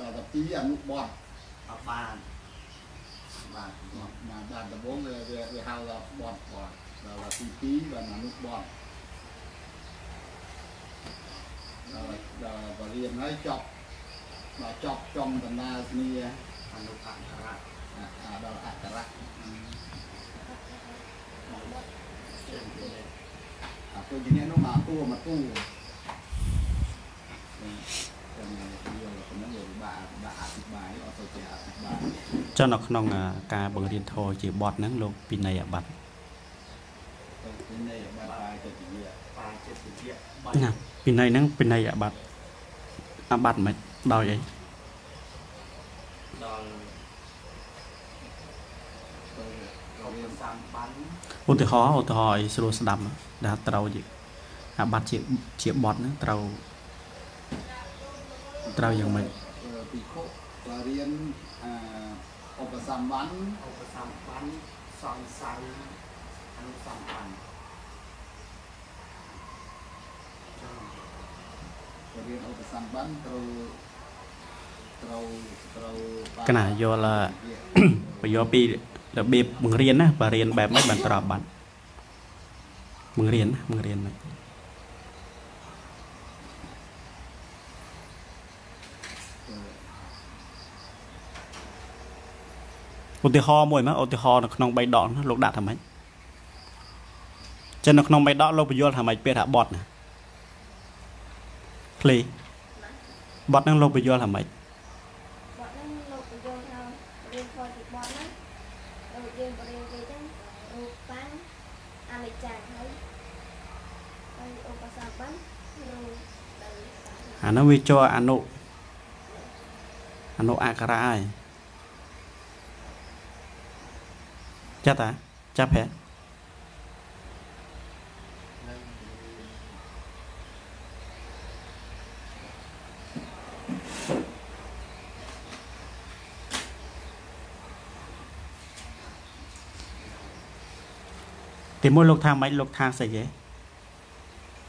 ដល់ទី2អនុបត់អត់បានបានមកបានដំបងវាវាវាហៅថាបត់បត់ដល់ទី2បានអនុបត់ដល់ដល់បរៀនហើយចប់ដល់ចប់ចំដំណើរគ្នាអនុអក្ខរៈអាអាដល់អក្ខរៈចេញពីនេះអាទៅជានេះនោះមកតួមកតួចាំយ ល់ប៉ុណ្ណឹងវាពិបាកដាក់អធិប្បាយអត់ទៅជាអធិប្បាយចុះនៅក្នុងអាការបង្រៀនធម៌ជាបទហ្នឹងលោកពិន័យអាបត្តិទៅទីនេះបាត់បាយទៅជាបានចិត្តវិទ្យាបាណាពិន័យហ្នឹងពិន័យអាបត្តិអាបត្តិមិនដោយអីដល់ទៅរំសាំបានឧទាហរណ៍ឧទាហរណ៍ឲ្យស្រួលស្ដាប់ដែលត្រូវជាអាបត្តិជាជាបទហ្នឹងត្រូវ ត្រូវយ៉ាងម៉េចពីខុបរៀនអាឧបសម្បានឧបសម្បានសង្ស័យអនុសម្បានរៀនឧបសម្បានត្រូវត្រូវត្រូវកណាយល់បញ្យល់ពីរបៀបបង្រៀនណាបើរៀនបែបម៉េចបានត្រូវអាបត្តិបង្រៀនណាបង្រៀនម៉េ ឧទាហរណ៍មួយមកឧទាហរណ៍នៅក្នុង3ដកណាលោកដាក់ថាម៉េចចឹងនៅក្នុង3ដកលោកបញ្យល់ថាម៉េចពេលថាបត់ណាភ្លេបត់ហ្នឹងលោកបញ្យល់ថាម៉េចបត់ហ្នឹងលោកបញ្យល់ថារៀនខជាបត់ហ្នឹងដូចយើងបរៀនគេចឹងរូបតាំងអនិច្ចំហើយហើយឧបសម្បានរូបដែលអានោះវាជាប់អនុអនុអក្ខរៈហើយ ចាប់តាចាប់ហ៎នឹងទីមួយលោកថាម៉េចលោកថាស្អីគេ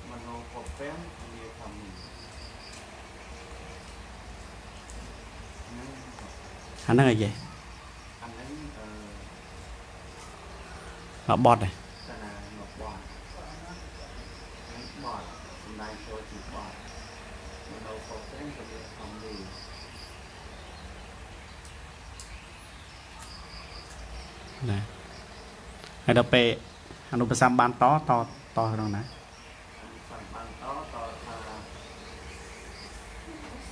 មនោពពេនវាធម្មនឹង អាហ្នឹងអីគេ អានេះអឺ មក បត់ឯងកណាមកបត់នេះបត់សំដែងចូលជាបត់មនោពពេនក៏វាធម្មនឹងណាហើយដល់ពេលអនុប្រសម្បានតតតក្នុងណាសំបានតតថា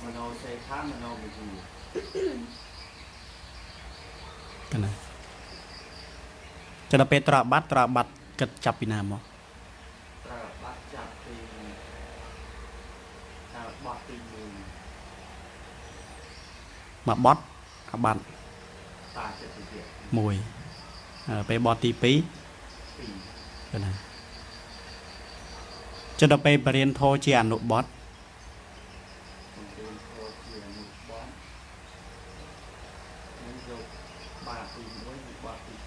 មនោសេខាមនោវិជ្ជាកណា ចាំដល់ពេលត្រាបាត់ត្រាបាត់គិតចាប់ពីណាមកត្រូវបាត់ចាប់ពីតែបត់ទី1មកបត់អាបាត់តាចិត្តវិទ្យាមួយហើយពេលបត់ទី2 2កណាចាំដល់ពេលបរៀនធរជាអនុបត់ សំដែងចូលជាអនុបត់នឹងយកបាតទី1និងបាតទី2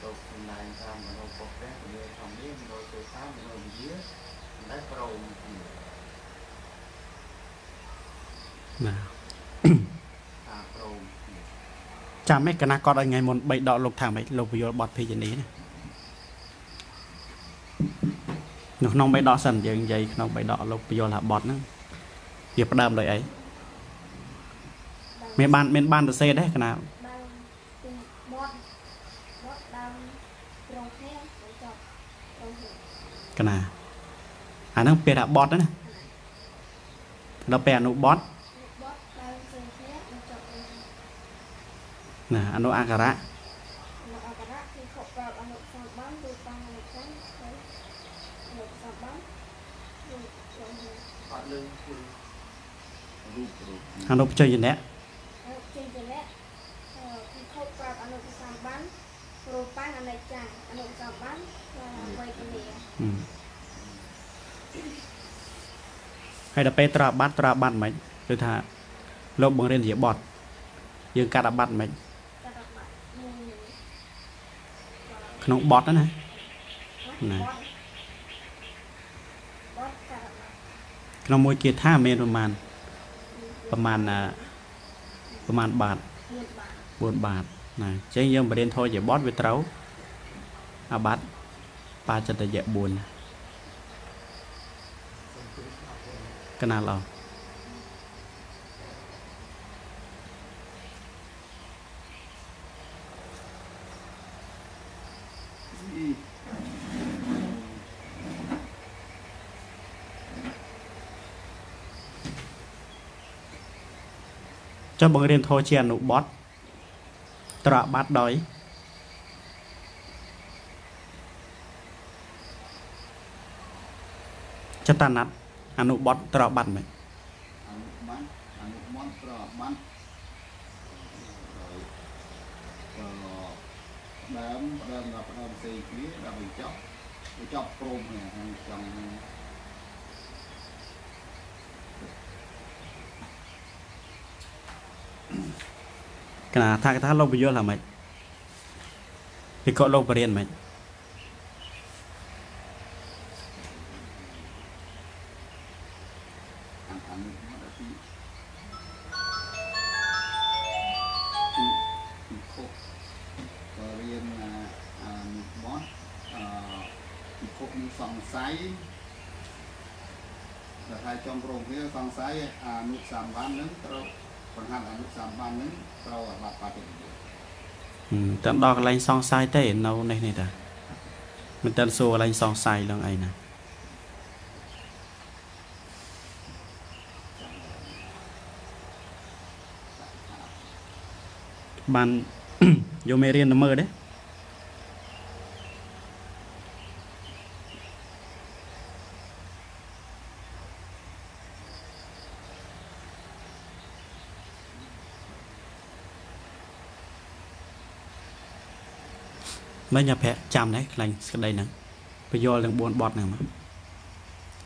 ទៅសំដែងតាមមនោពពែវាធម្មនេះមនោសេខាមនោវិជ្ជាដែលប្រោមជា ណា តាប្រោមជា ចាំឯកណាគាត់ឲ្យថ្ងៃមុន3ដកលោកថាម៉េចលោកពយល់បត់ភេទនេះណានៅក្នុង3ដកសិនយើងនិយាយក្នុង3ដកលោកពយល់ថាបត់ហ្នឹងវាផ្ដើមដោយអីមានបានមានបានទៅសេដែរកណាដើមពីបត់បត់ដើមត្រង់គ្នាទៅចប់ត្រង់គ្នាកណាអាហ្នឹងពេលថាបត់ណាដល់ពេលអនុបត់បត់ដើមផ្សេងគ្នាទៅចប់ត្រង់គ្នា ណាអនុអក្ខរៈនៅអក្ខរៈគឺខុសប្រាប់អនុសម្បានឬតាំងអនុចាំហើយអនុសម្បានគឺត្រង់គ្នាអត់លឺគឺរូបរូបអនុបច្ចយនៈអនុចេញជាអ្នកអឺគឺខុសប្រាប់អនុសម្បានរូបតាំងអនិច្ចំអនុសម្បានវេទនាហឹមហើយដល់ពេលត្រាបាត់ត្រាបាត់មិនគឺថាលោកបង្រៀនជាបត់យើងកាត់អាបាត់មិន កាត់បាត់មួយមួយ ក្នុងបត់ហ្នឹងណាណាបត់បក្នុងមួយគាថាមានប្រមាណប្រមាណណាប្រមាណបាត4បា4បាតតណាអញ្ចឹងយើងបរៀនធរជាបត់វាត្រូវអាបត្តិបាចិត្តយៈ4ណាកណាឡោ ចុះបង្រៀនធរជាអនុបត្តិត្រកបាត់ដោយចតណាត់អនុបត្តិត្រកបាត់មិនអនុបានអនុមន្តប្របានអឺដើមដើមដល់ដើមផ្សេងគ្នាដល់បញ្ចប់បញ្ចប់ព្រមនេះខាងចង់ កណាថាកថាលោកបញ្យល់ថាម៉េចពីគាត់លោកបរៀនម៉េច ដល់កន្លែងសង្ស័យទេនៅនេះនេះតាមិនតែសួរកន្លែងសង្ស័យឡើងអីណាបានយកមេរៀនទៅមើលទេ មិនញ៉ាប្រាក់ចាំដែរខ្លាញ់ស្ក្តីហ្នឹងបយលទាំង4បត់ហ្នឹងមក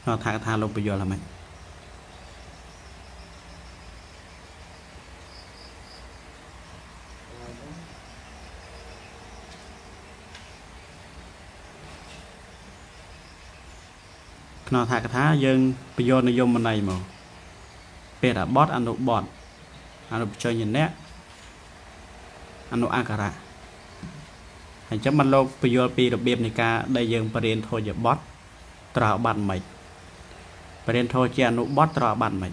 គាត់ថាថាលោកបយលហ្មងក្នុងថាកថាយើងបយលនិយមន័យមកពេលអាបត់អនុបត់អនុបច្ចញ្ញៈអនុអក្ខរៈ អញ្ចឹងបានលោកពយល់ពីរបៀបនៃការដែលយើងបរៀនធោជាបត់ត្រោបាត់មិនបរៀនធោជាអនុបត់ត្រោបាត់មិន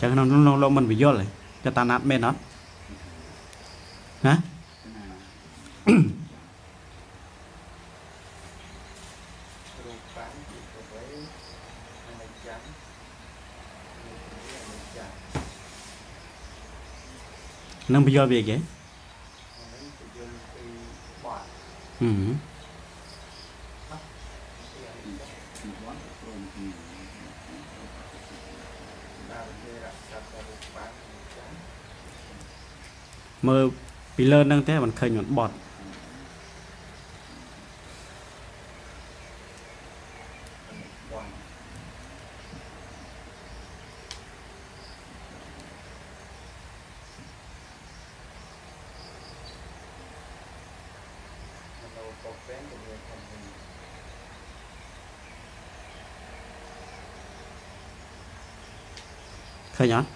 ចឹងក្នុងក្នុងលោកមិនពយល់ទេកតាណាត់មែនអត់ណា រូបបានជាទៅវិញអនិច្ចំរូបនេះអនិច្ចំ នឹងពយល់វាគេហ្នឹងទៅយល់ពីបត់ហឹមពីអនិច្ចំទីបត់ព្រមទីដល់គេរក្សាទៅរូបបានអនិច្ចំមើលពីលើហ្នឹងទេមិនឃើញមិនបត់ អនិច្ចំ មនោបពែនទៅមានធម្មតា ឃើញអត់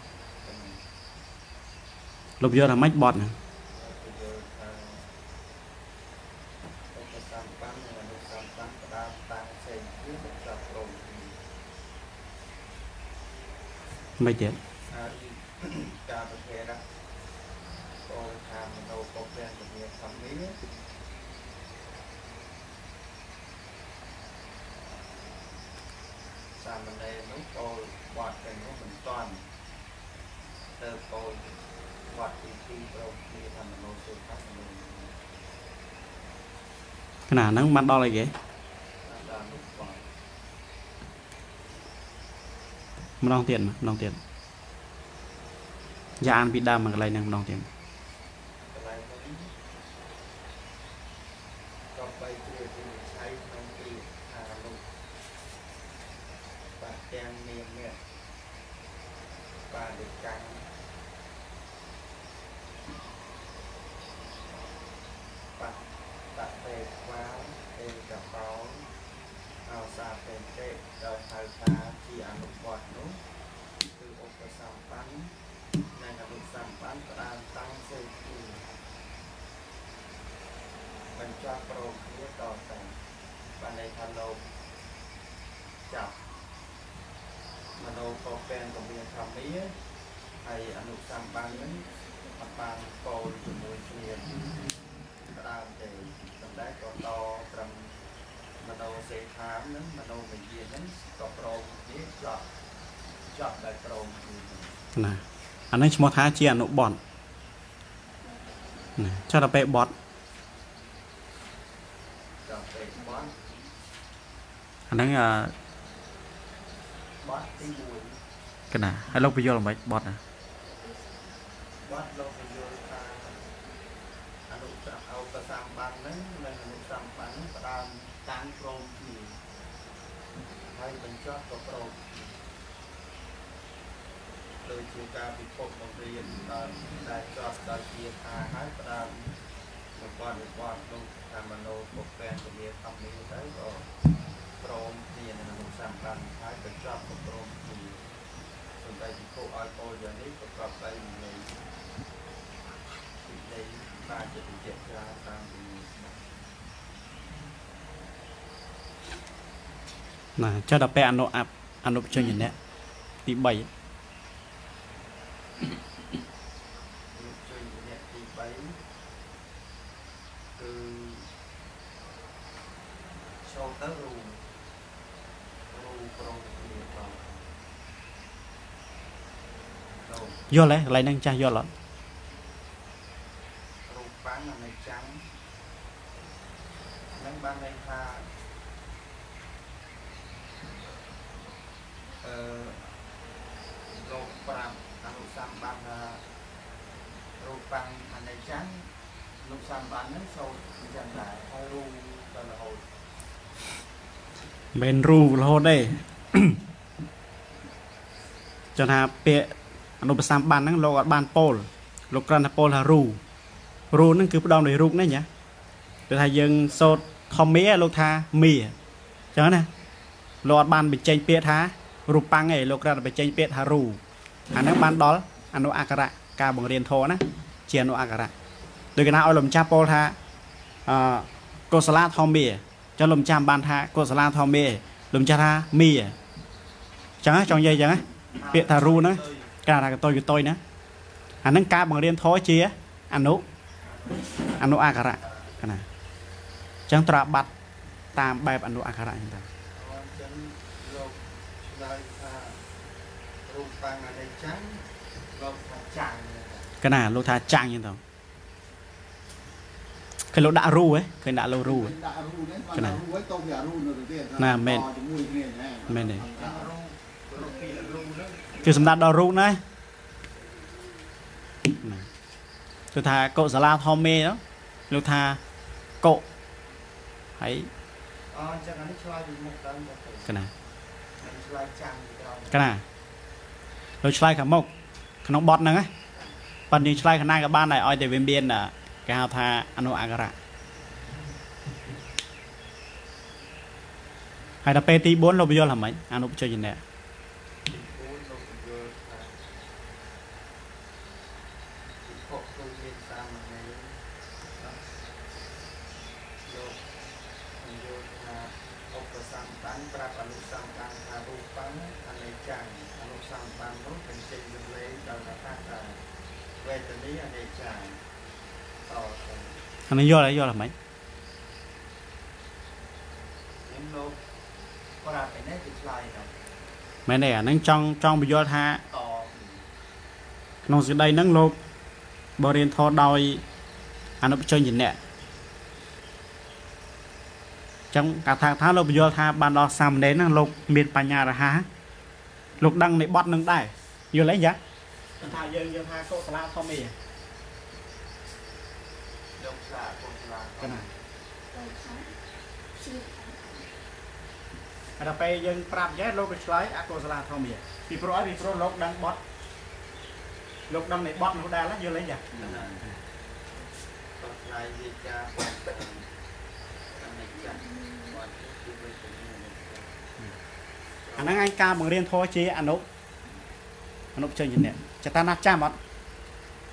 លោកពយល់ថាម៉េចបត់ហ្នឹងទៅយល់ថាឧបសម្បាននិងអនុសម្បានផ្ដើមតាំងផ្សេងទៀតទៅចាប់ព្រមពីមិនទៀតហើយការប្រតិរៈចូលថាមនោបពែនទៅមានធម្មតាសាមណេរនោះចូលបត់ទៅនោះមិនតាន់ទៅចូល បត់ទីទីប្រោគ្នាថាមនោសុខៈមនោខណៈហ្នឹងបានដល់អីគេដល់នោះបត់ម្ដងទៀតម្ដងទៀតយ៉ាអានពីដើមមកកន្លែងហ្នឹងម្ដងទៀត កន្លែងនេះក៏បីជាទីឆៃក្នុងទីអានុបាទាំងនាមនេះបាដិកាំងបាតតេស្វាទេកបោអ តែតែដល់ហៅថាជាអនុវត្តនោះគឺឧបសម្បាននិងអនុសម្បានផ្ដើមតាំងសេគីបញ្ចប់ប្រោគ្នាតទៅបានន័យថាលោកចាប់មโนកោពេនកមានធម្មាហើយ អនុសម្បានហ្នឹងអត់បានកូនជាមួយគ្នាផ្ដើមទេប៉ុន្តែក៏តត្រឹមមនោសេដ្ឋាហ្នឹងមនោវិជ្ជាហ្នឹងក៏ប្រមគ្នាចប់ចប់ដោយប្រមគ្នាណាអានេះឈ្មោះថាជាអនុបតណាចុះដល់ពេលបត់ដល់ពេលបត់អាហ្នឹងអឺបត់ទី1កណាហើយលោកពយល់មិនបត់ណា វត្តលោកពយល់ថាអនុប្រអោប្រសម្បានហ្នឹងនិងអនុសម្បានហ្នឹងផ្ដើមតាំងព្រមគ្នាហើយបញ្ចប់ក៏ព្រមគ្នាដូចជាការពិភពបង្រៀនដល់ដែលចប់ដល់ជាថាហើយផ្ដើមរបបរបបនោះថាមโนពុកពេនពលាធម្មនេះទៅក៏ព្រមគ្នានឹងអនុសម្បានហើយបញ្ចប់ក៏ព្រមគ្នាសម្រាប់ពិភពឲ្យពលយ៉ាងនេះប្រកបដោយនៃពី ដីបាទជាវិជ្ជាច្រើនតាមពីនេះណាចុះដល់ពេលអនុអបអនុបញ្ញៈទី3លោកជួយអ្នកទី3គឺចូលទៅរូរូប្រងគ្នាបងចូលយល់ទេកន្លែងហ្នឹងចាស់យល់អត់ រូបបាំងអនិច្ចំនឹងបានន័យថាអឺលោកប្រាប់អនុសម្បានថារូ បបាំងអនិច្ចំលោកសម្បាននឹងចូលអញ្ចឹងដែរហើយរូបដល់រហូតមិនមែនរូរហូតទេចង់ថាពាក្យអនុប្រសម្បានហ្នឹងលោកអត់បានពោលលោកគ្រាន់តែពោលថារូរូហ្នឹងគឺផ្ដំដោយរូបនេះញ៉ាគឺថាយើងសូត្រធម្មាលោកថាមីអញ្ចឹងណាលោកអត់បានបញ្ចេញពាក្យថារូបប៉ាំងទេលោកគ្រាន់តែបញ្ចេញពាក្យថារូអាហ្នឹងបានដល់អនុអក្ខរៈការបង្រៀនធម៌ណា ជាអនុអក្ខរៈដូចកណាឲ្យលោកម្ចាស់ពោលថាអឺកុសលាធម្មាចុះលោកម្ចាស់បានថាកុសលាធម្មាលោកម្ចាស់ថាមីអញ្ចឹងណាចង់និយាយអញ្ចឹងណាពាក្យថារូហ្នឹងការថាកតុយកតុយណាអាហ្នឹងការបង្រៀនធម៌ជាអនុអនុអក្ខរៈកណាអញ្ចឹងត្រាបាត់តាមបែបអនុអក្ខរៈអញ្ចឹងទៅ អញ្ចឹងលោកឆ្លើយថារូបបាំងអនិច្ចំលោកថាចាំង កណាលោកថាចាំងអញ្ចឹងទៅគេលោកដាក់រូហ៎ឃើញដាក់លោករូហ៎ដាក់រូនេះបាកណានរូឲ្យតោវារូនៅទៅទៀតណាមែនតជាមួយគ្នាណាមែនទេរូបរូបពីរូបហ្នឹងគឺសម្ដៅដល់រូណាណាគឺថាកុសលាធម្មេហ្នឹងលោកថាកុហើយអញ្ចឹងអានេះឆ្លើយពីមុខដល់ទៅកណាមិនឆ្លើយចាំងពីក្រោយកណាលោកឆ្លើយខាងមុខក្នុងបទហ្នឹងណា ប៉ុន្តែយើងឆ្លើយខាងណាក៏បានដែរឲ្យតែវាមានអាគេហៅថាអនុអក្ខរៈហើយដល់ពេលទី4លោកបញ្យល់ហ្មងអនុបច្ចយនៈ ទី4លោកពន្យល់ថាពិភពគឺមានសាមណេរណាលោកពន្យល់ថាឧបសម្បានប្រាប់អនុសម្បានថារូបបាំងអនិច្ចំអនុសម្បាននោះបញ្ចេញរលែងដល់ថាថាវេទនីអនិច្ចំតទៅ អានេះយល់ហើយយល់ហ្មងខ្ញុំលោកប្រាប់ឯនេះគឺឆ្លើយដល់មែនទេអាហ្នឹងចង់ចង់បញ្យល់ថាតក្នុងសេចក្តីហ្នឹងលោកបរៀនធម៌ដោយអនុបច្ចយនៈចឹងកាថាថាលោកបញ្យល់ថាបានដល់សាមណេរហ្នឹងលោកមានបញ្ញារហ័សលោកដឹងនៃបទហ្នឹងដែរយល់ទេយ៉ាថាយើងយើងថាកុសលាធម្មេលោកឆ្លា កូនឆ្លាកណាទៅខាងជាហើយដល់ពេលយើងប្រាប់ចេះលោកក៏ឆ្លើយអកុសលាធម្មាពីព្រោះអីពីព្រោះលោកដឹងបទលោកដឹងនៃបទនោះដែរណាយល់ទេយ៉ាក៏ឆ្លើយវិចារអនិច្ចំបាត់គឺវេទនីអនិច្ចំអាហ្នឹងឯងការបង្រៀនធម៌ជាអនុអនុជើញជំនះចតាណាស់ចាំអត់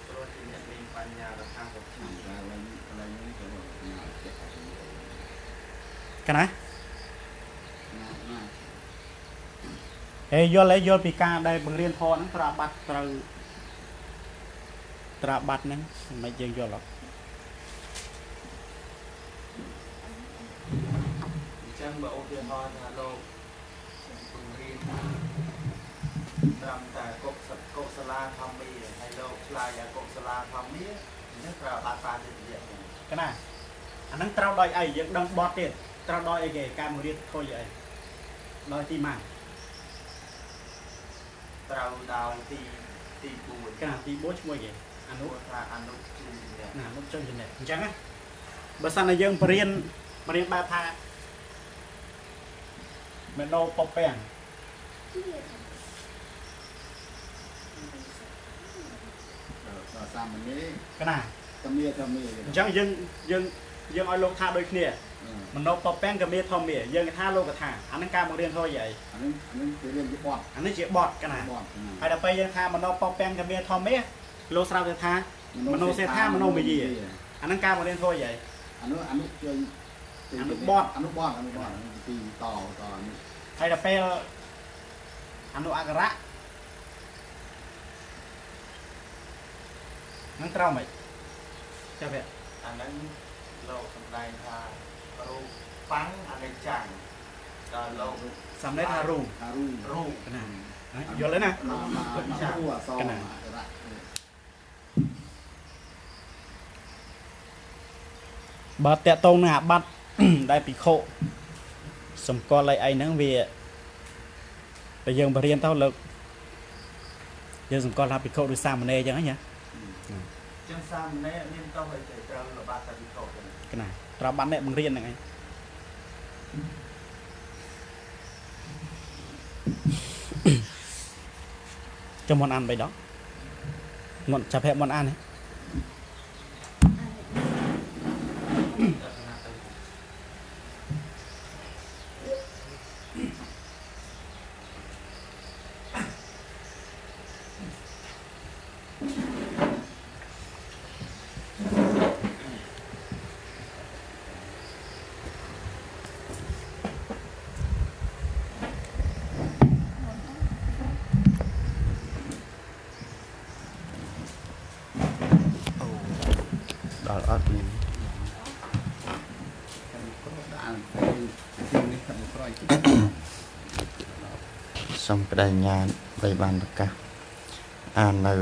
ព្រោះជាអ្នកមានបញ្ញារដ្ឋាភិបាល ខាងក្រៅឡើងកន្លែងនេះក៏ណាចិត្តអត់ទៅ កណាណាណាហេយល់ហើយយល់ពីការដែលបង្រៀនធម៌ហ្នឹងត្រូវបាត់ត្រូវត្រូវបាត់ហ្នឹងមិនយើងយល់អត់អញ្ចឹងបើឧទាហរណ៍ថាលោកបង្រៀនត្រឹមតែកុសលកុសលាធម្មាហើយលោកឆ្លើយអាកុសលាធម្មាអញ្ចឹងត្រូវបាត់បានទៅទៀតកណាអាហ្នឹងត្រូវដោយអីយើងដឹងបត់ទៀត ត្រូវដោយអីគេការបង្រៀនធម៌យអីដោយទីម៉ានត្រូវដោយទីទី4កណាទី4ឈ្មោះគេអនុព្រោះថាអនុជូនអ្នកណាមុខចុះចំណេះអញ្ចឹងណាបើសិនតែយើងបរៀនបរៀនបែបថាមេណូប៉ុពាំងជាថាដល់សាមញ្ញកណាតែមានតែមានអញ្ចឹងយើងយើងយើងឲ្យលោកថាដូចគ្នា មណូប៉ុពាំងក៏មានធម្មមាយើងថាលោកក៏ថាអាហ្នឹងការបង្រៀនធម៌យីអានេះអានេះគេរៀនពីបត់អានេះជាបត់កណាបត់ហើយដល់ពេលយើងថាមណូប៉ុពាំងក៏មានធម្មមាលោកស្រាប់ទៅថាមនោសេដ្ឋាមនោមយាអាហ្នឹងការបង្រៀនធម៌យីអនុអនុជួយអនុបត់អនុបត់អនុបត់ទីតតអនុហើយដល់ពេលអនុអក្សរៈហ្នឹងត្រូវមិនចាំវាអាហ្នឹងលោកសម្ដែងថា រូបបាំងអនិច្ចំដល់លោកសំដែងថារូបអារូរូបកណាយល់ទេណាមកមកមកគួរអសអរៈបើតកតងនឹងអាបត្តិដែលពិខុសម្គាល់ឲ្យឯងហ្នឹងវាតែយើងបរៀនទៅលើកយើងសម្គាល់ថាពិខុឬសាមណេរអញ្ចឹងណាចឹងសាមណេរមានតោះឲ្យទៅត្រូវរបាត់តែវិខុទៅកណា ត្រូវបានអ្នកបង្រៀនហ្នឹងឯងចាំមុនអានបីដងមុនចាប់ហេមុនអានហ៎ លក្ខណៈទៅ ដល់អត់មាន ដាក់ទីនេះខាងក្រោយ សូមប ដិញ្ញាណបីបានប្រកាសអាននៅ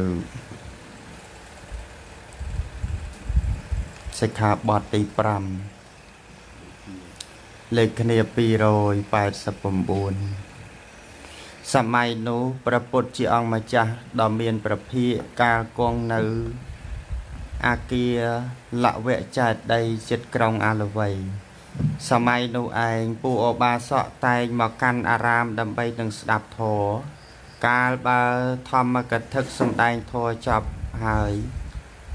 សិក្ខាបទទី5លេខគ្នា289សម័យនោះព្រះពុទ្ធជាអង្គម្ចាស់ដ៏មានព្រះភិក្ខកាលគង់នៅអាគារលវៈចេតីចិត្តក្រុងអាលវ័យ សម័យនោះឯងពួកឧបាសកតែងមកកាន់អារាមដើម្បីនឹងស្ដាប់ធម៌កាលបើធម្មកថាសំដែងធម៌ចប់ហើយ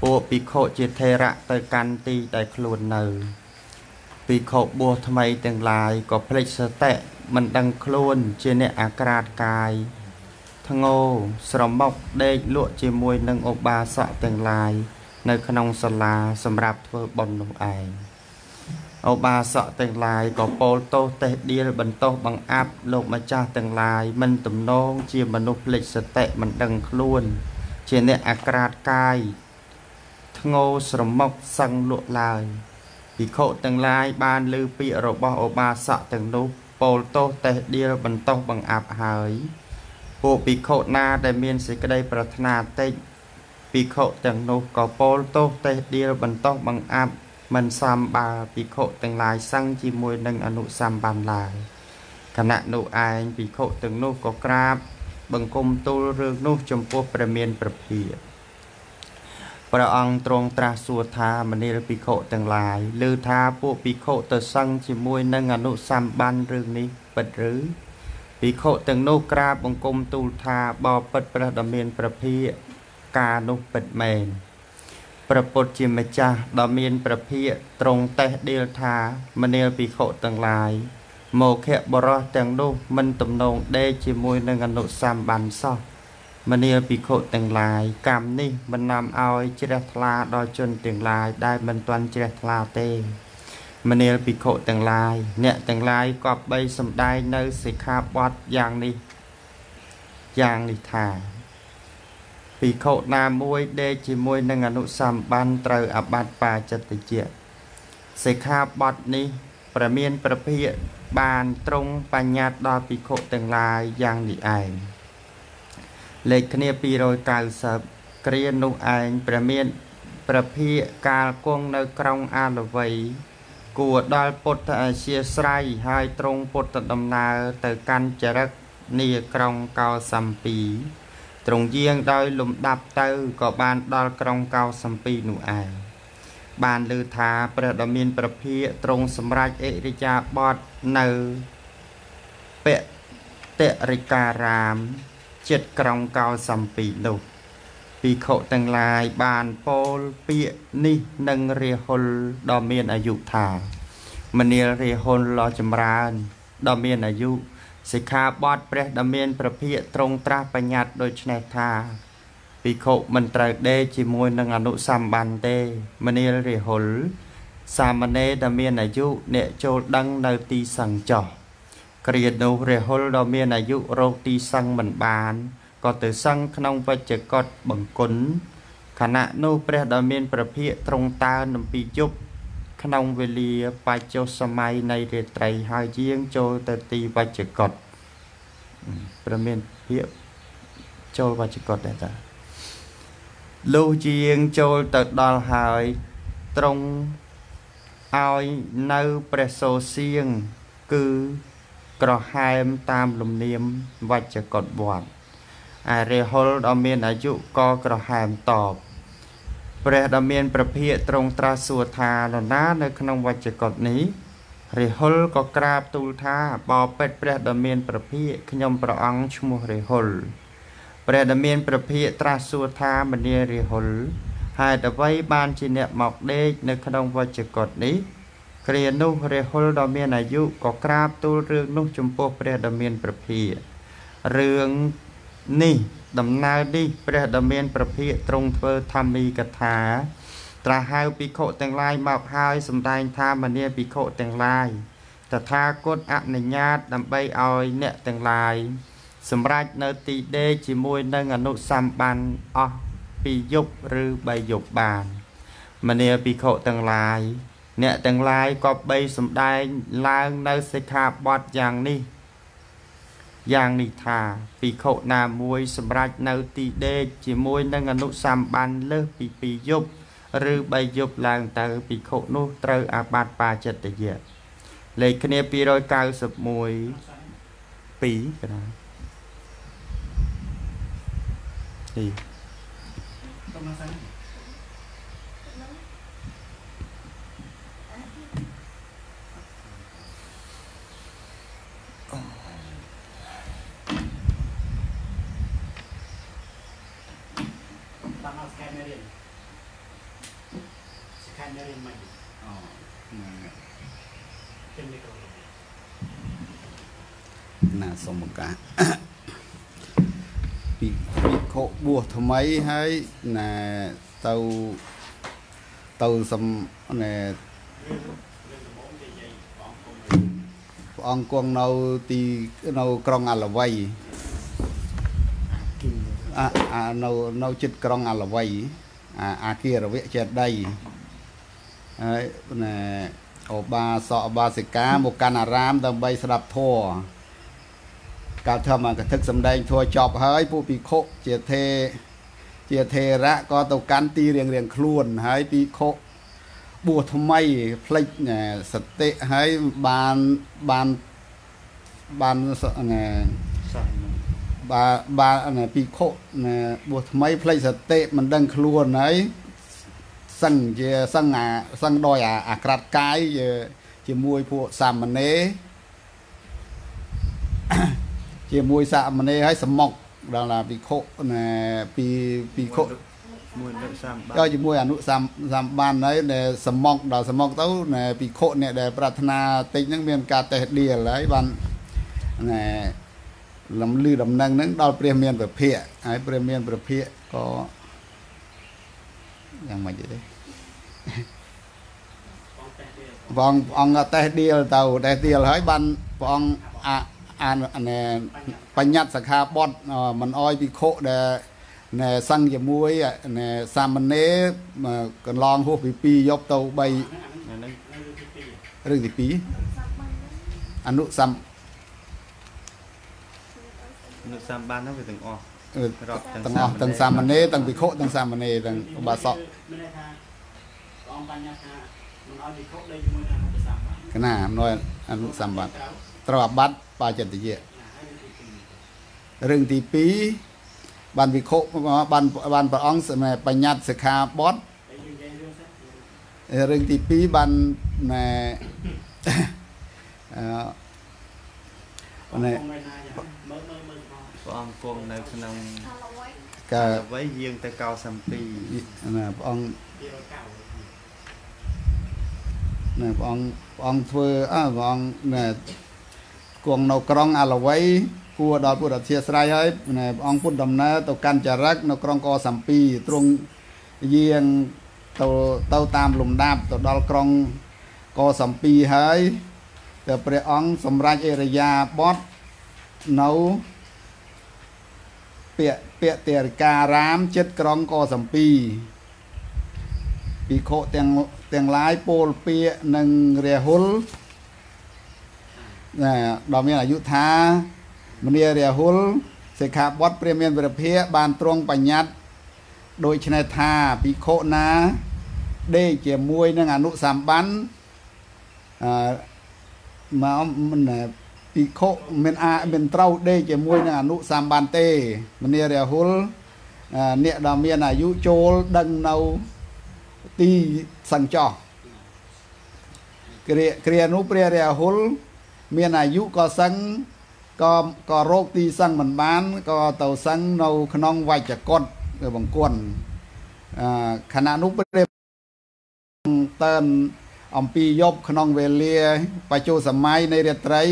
ពួកភិក្ខុជាថេរៈទៅកាន់ទីដែលខ្លួននៅភិក្ខុបួសថ្មីទាំងឡាយក៏ភ្លេចសតិមិនដឹងខ្លួនជាអ្នកអាក្រាតកាយធ្ងោស្រមុកដេកលក់ជាមួយនឹងឧបាសកទាំងឡាយនៅក្នុងសាលាសម្រាប់ធ្វើបុណ្យនោះឯង ឧបាសកទាំងឡាយក៏ពោលទោសតេះដៀលបន្ទោសបង្អាប់លោកម្ចាស់ទាំងឡាយមិនទំនងជាមនុស្សភ្លេចសតិមិនដឹងខ្លួន ជាអ្នកអាក្រាតកាយធ្ងោស្រមុកសឹងលក់ឡើយភិក្ខុទាំងឡាយបានលើពាក្យរបស់ឧបាសកទាំងនោះពោលទោសតេះដៀលបន្ទោសបង្អាប់ហើយពួកភិក្ខុណាដែលមានសេចក្តីប្រាថ្នាតិចភិក្ខុទាំងនោះក៏ពោលទោសតេះដៀលបន្ទោសបង្អាប់ មិនសមបាភិក្ខុទាំងឡាយសឹងជាមួយនឹងអនុសម្បានឡើយគណៈនោះឯងភិក្ខុទាំងនោះក៏ក្រាប បង្គំទូលរឿងនោះចំពោះព្រះមានព្រះភិក្ខព្រះអង្គទ្រង់ត្រាស់សួរថាមនាលភិក្ខុទាំងឡាយឮថាពួកភិក្ខុទៅសឹងជាមួយនឹងអនុសម្បានរឿងនេះពិតឬភិក្ខុទាំងនោះក្រាបបង្គំទូលថាបបិទ្ធព្រះដ៏មានព្រះភិក្ខការនោះពិតមែន ព្រះពុទ្ធជាម្ចាស់ដ៏មានព្រះភិក្ខទ្រង់តេះដៀលថាមនាលភិក្ខុទាំងឡាយមកខៈបរោះទាំងនោះមិនទំនងដេកជាមួយនឹងអនុសម្បានសោះមនាលភិក្ខុទាំងឡាយកម្មនេះមិននាំឲ្យជ្រះថ្លាដល់ជនទាំងឡាយដែលមិនទាន់ជ្រះថ្លាទេមនាលភិក្ខុទាំងឡាយអ្នកទាំងឡាយក៏បីសំដែងនៅសិក្ខាបទយ៉ាងនេះយ៉ាងនេះថា ភិក្ខុណាមួយដេកជាមួយនឹងអនុសម្បានត្រូវអបាត់បាចិត្តជាសិក្ខាបទនេះប្រមានប្រភិយបានត្រង់បញ្ញត្តិដល់ភិក្ខុទាំងឡាយយ៉ាងនេះឯងលេខគ្នា290គ្រានោះឯងព្រះមានប្រភិយកាលគង់នៅក្រុងអាលវ័យគួរដល់ពុទ្ធអធិស្រ័យហើយទ្រង់ពុទ្ធដំណើរទៅកាន់ចរិកនីក្រុងកោសំពី ទ្រង់យាងដោយលំដាប់ទៅក៏បានដល់ក្រុងកោសំពីនោះឯងបានលើថាព្រះដ៏មានប្រភិយទ្រង់សម្រេចអិរិយាបថនៅពតិរិការាមចិត្តក្រុងកោសំពីនោះភិក្ខុទាំងឡាយបានពោលពាក្យនេះនឹងរាហុលដ៏មានអាយុថាមនាលរាហុលដ៏ចម្រើនដ៏មានអាយុ សិក្ខាបទព្រះដ៏មានប្រភិយត្រង់ត្រាស់បញ្ញត្តិដូចនេះថាភិក្ខុមិនត្រូវដេកជាមួយនឹងអនុសម្បានទេមនាលរិហុលសាមណេរដែលមានអាយុអ្នកចូលដឹងនៅទីសង្ចោះគ្រានោះរិហុលដ៏មានអាយុរោគទីសង្មិនបានក៏ទៅសង្ក្នុងវច្ចកតបង្គន់ខណៈនោះព្រះដ៏មានប្រភិយត្រង់តើនពីយប់ ក្នុងវេលាបច្ចុប្បន្នសម័យនៃរាត្រីហើយយាងចូលទៅទីវច្ចកតព្រះមានពាក្យចូលវច្ចកតដែរតាលុះជាងចូលទៅដល់ហើយត្រង់ឲ្យនៅព្រះសូសៀងគឺក្រហែមតាមលំនាមវច្ចកតវត្តអារិហុលដ៏មានអាយុក៏ក្រហែមតប ព្រះដ៏មានប្រភិយត្រង់ត្រាស់សួរថានរណានៅក្នុងវច្ចកតនេះរិហុលក៏ក្រាបទូលថាបបពេជ្រព្រះដ៏មានប្រភិយខ្ញុំព្រះអង្គឈ្មោះរិហុលព្រះដ៏មានប្រភិយត្រាស់សួរថាមនារិហុលហេតុអ្វីបានជាអ្នកមកដេកនៅក្នុងវច្ចកតនេះគ្រានោះរិហុលដ៏មានអាយុក៏ក្រាបទូលរឿងនោះចំពោះព្រះដ៏មានប្រភិយរឿងនេះ ដំណើរនេះព្រះដ៏មានប្រភិយទ្រង់ធ្វើធម្មីកថា ត្រាស់ហៅភិក្ខុទាំងឡាយមកហើយសម្ដែងថាមនាភិក្ខុទាំងឡាយតថាគតអនុញ្ញាតដើម្បីឲ្យអ្នកទាំងឡាយសម្រាប់នៅទីដេកជាមួយនឹងអនុសម្បានអស់ពីយប់ឬបីយប់បានមនាភិក្ខុទាំងឡាយអ្នកទាំងឡាយក៏បីសម្ដែងឡើងនៅសិក្ខាបទយ៉ាងនេះ យ៉ាងនេះថាភិក្ខុណាមួយសម្រាប់នៅទីដេកជាមួយនឹងអនុសម្បានលើសពីពីយប់ឬបីយប់ឡើងទៅភិក្ខុនោះត្រូវអាបាតបាចិត្តយៈលេខគ្នា291 2កណានេះต้อ ណាសូមឱកាសពីពីខុបួសថ្មីហើយណាទៅទៅសំណែព្រះអង្គគង់នៅទីនៅក្រុងអាឡវ័យអាអានៅនៅជិតក្រុងអាឡវ័យអាអាគារវៈចេតីហើយណែអូបាសកបាសិកាមកកាន់អារាមដើម្បីស្ដាប់ធម៌ កាលធ្វើមកកថាសម្ដែងធัวចប់ហើយពួកភិក្ខុជាទេ ជាធេរៈក៏ទៅកាន់ទីរៀងរៀងខ្លួន ហើយភិក្ខុបួសថ្មីផ្លេចសតិហើយបានបានបានណែសាំបាទបាទណែភិក្ខុណែបួសថ្មីផ្លេចសតិមិនដឹងខ្លួនហើយសឹងជាសឹងអាសឹងដោយអាអាក្រាត់កាយជាជាមួយពួកសាមណេរ ជាមួយសាមណេរហើយសមុកដល់ឡាភិក្ខុណែពីភិក្ខុមួយលើកសាមបាយកជាមួយអនុសម្សម្បានហើយដែលសមុកដល់សមុកទៅណែភិក្ខុអ្នកដែលប្រាថ្នាតិចហ្នឹងមានការតេះដៀលហើយបានណែលំលឺដំណឹងហ្នឹងដល់ព្រះមានប្រភៈហើយព្រះមានប្រភៈក៏យ៉ាងម៉េចទេព្រះអង្គព្រះអង្គក៏តេះដៀលទៅតេះដៀលហើយបានព្រះអង្គ អាអានណែបញ្ញត្តិសិក្ខាបទអមិនអោយភិក្ខុដែលណែសង្ឃជាមួយណែសាមណេរមកកន្លងហួសពី2យប់ទៅ3អាហ្នឹងរឿងទីសាប់បានហ្នឹង2អនុសំនៅសាមបានហ្នឹងវាទាំងអស់អឺរាប់ទាំងទាំងអស់ទាំងសាមណេរទាំងភិក្ខុទាំងសាមណេរទាំងឧបាសកមានន័យថាព្រះអង្គបញ្ញត្តិថាមិនឲ្យវិខុដីជាមួយនឹងអនុសម្បត្តិកណាអំណោយអនុសម្បត្តិត្រូវអាបត្តិ បាចិត្តយៈរឿងទី2បានវិខុបានបានព្រះអង្គសម្រាប់បញ្ញត្តិសិក្ខាបទតែយើងនិយាយរឿងសិនរឿងទី2បានណែអឺណែមើលណាយ៉ាងមើលមើលមើលផងព្រះអង្គគង់នៅក្នុងថាឡវៃកាអ្វីយាងទៅ92ណាព្រះអង្គ290ណែព្រះអង្គព្រះអង្គធ្វើអើព្រះអង្គណែ គង់នៅក្រុងអាឡវ័យគួរដល់ពុទ្ធអធិស្ស្រ័យហើយណែព្រះអង្គពុទ្ធដំណើរទៅកាន់ចរិកនៅក្រុងកសំពីទ្រង់យាងទៅទៅតាមលំដាប់ទៅដល់ក្រុងកសំពីហើយតែព្រះអង្គសម្រេចអេរយាបទនៅពាក្យពាក្យទេរិការាមចិត្តក្រុងកសំពីភិក្ខុទាំងទាំងឡាយពោលពាក្យនឹងរាហុល ណាដល់មានអាយុថាមនីរាហុលសិក្ខាបទព្រះមានវិរភាបានទ្រង់បញ្ញត្តិដូច្នេះថាភិក្ខុណាដេកជាមួយនឹងអនុសម្បានអឺមកមិនភិក្ខុមានអាមានត្រូវដេកជាមួយនឹងអនុសម្បានទេមនីរាហុលអឺអ្នកដែលមានអាយុចូលដឹងនៅទីសង្ចោះគ្រាគ្រានោះព្រះរាហុល មានអាយុក៏សឹងក៏ក៏រោគទីសឹងមិនបានក៏ទៅសឹងនៅក្នុងវច្ចកុដគឺបង្គន់អឺខណៈនោះព្រះតើនអំពីយប់ក្នុងវេលាបច្ចុសម័យនៃរាត្រី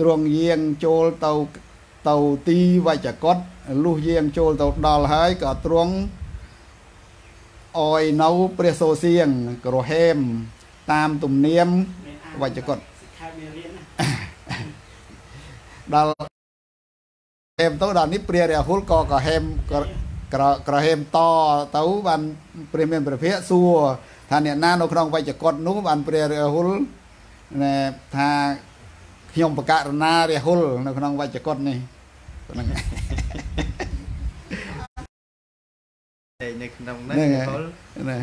ទ្រង់យាងចូលទៅទៅទីវច្ចកុដលុះយាងចូលទៅដល់ហើយក៏ទ្រង់អយនៅព្រះសូសៀងក្រហេមតាមទំនៀមមានអាវច្ចកុដ សិក្ខាមានរៀនណា ដល់ហេមទៅដល់នេះព្រះរាហុលក៏ក៏ហេមក៏ក្រក្រហេមតទៅបានព្រះមានព្រះភ័ក្ត្រសួរថាអ្នកណានៅក្នុងវច្ចកុដនោះបានព្រះរាហុលណែថាខ្ញុំបករណារាហុលនៅក្នុងវច្ចកុដនេះហ្នឹងតែនៅក្នុងហ្នឹងហ្នឹងហើយហុលណា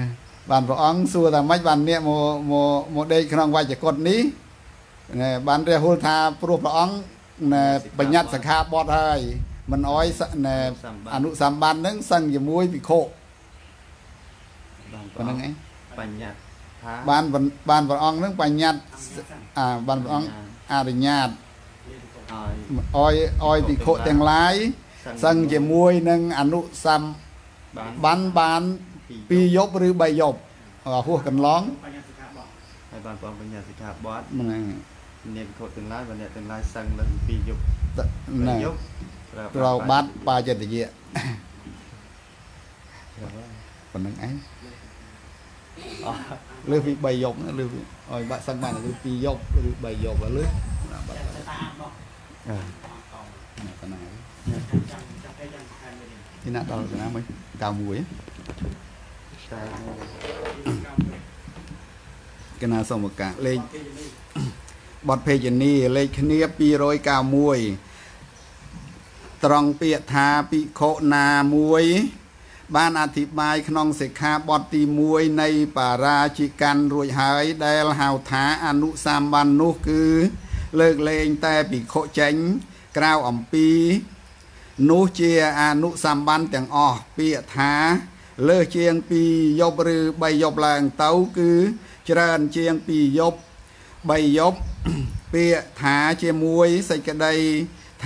បានព្រះអង្គសួរថាម៉េចបានអ្នកមកមកមកដេកក្នុងវច្ចកុដនេះណែបានរះហុលថាព្រោះព្រះអង្គណែ បញ្ញត្តិសង្ខាបទហើយមិនអោយសណែអនុសម្បានហ្នឹងសឹងជាមួយភិក្ខុបានប៉ុណ្្នឹងឯងបញ្ញត្តិថាបានបានព្រះអង្គហ្នឹងបញ្ញត្តិអាបានព្រះអង្គអនុញ្ញាតឲ្យអោយអោយភិក្ខុទាំងឡាយសឹងជាមួយនឹងអនុសម្បានបានបានពីរយប់ឬ3យប់ហួសកន្លងបញ្ញត្តិសិក្ខាបទហើយបានព្រះអង្គបញ្ញត្តិសិក្ខាបទហ្នឹង នាមខុសទាំងឡាយបានអ្នកទាំងឡាយសឹងលើពីយប់ហ្នឹងយប់ត្រូវបាត់បាចិត្តយៈប៉ុណ្្នឹងឯងអស់លើសពី3យប់ណាលើសពីឲ្យបាក់សឹងបានលើសពីរយប់ឬ3យប់លើសណាបាត់តែតាអាប់បោះអឺណាប៉ុណ្ណាចាំចាំតែយ៉ាងខាងនេះទីណាដល់កណាមិន91តែកណាសូមឱកាសលេខ បទភេជនីលេខគ្នា291ត្រង់ពាក្យថាភិក្ខុណាមួយ បានអធិប្បាយក្នុងសិក្ខាបទទី1នៃបារាជិកាន់រួចហើយ ដែលហៅថាអនុសម្បាននោះគឺ លើកលែងតែភិក្ខុចេញ ក្រៅអំពី នោះជាអនុសម្បានទាំងអស់ពាក្យថាលើសជាងពីយប់ឬ3យប់ឡើងទៅគឺ ច្រើនជាងពីយប់3យប់ ពាក្យថាជាមួយសេចក្តី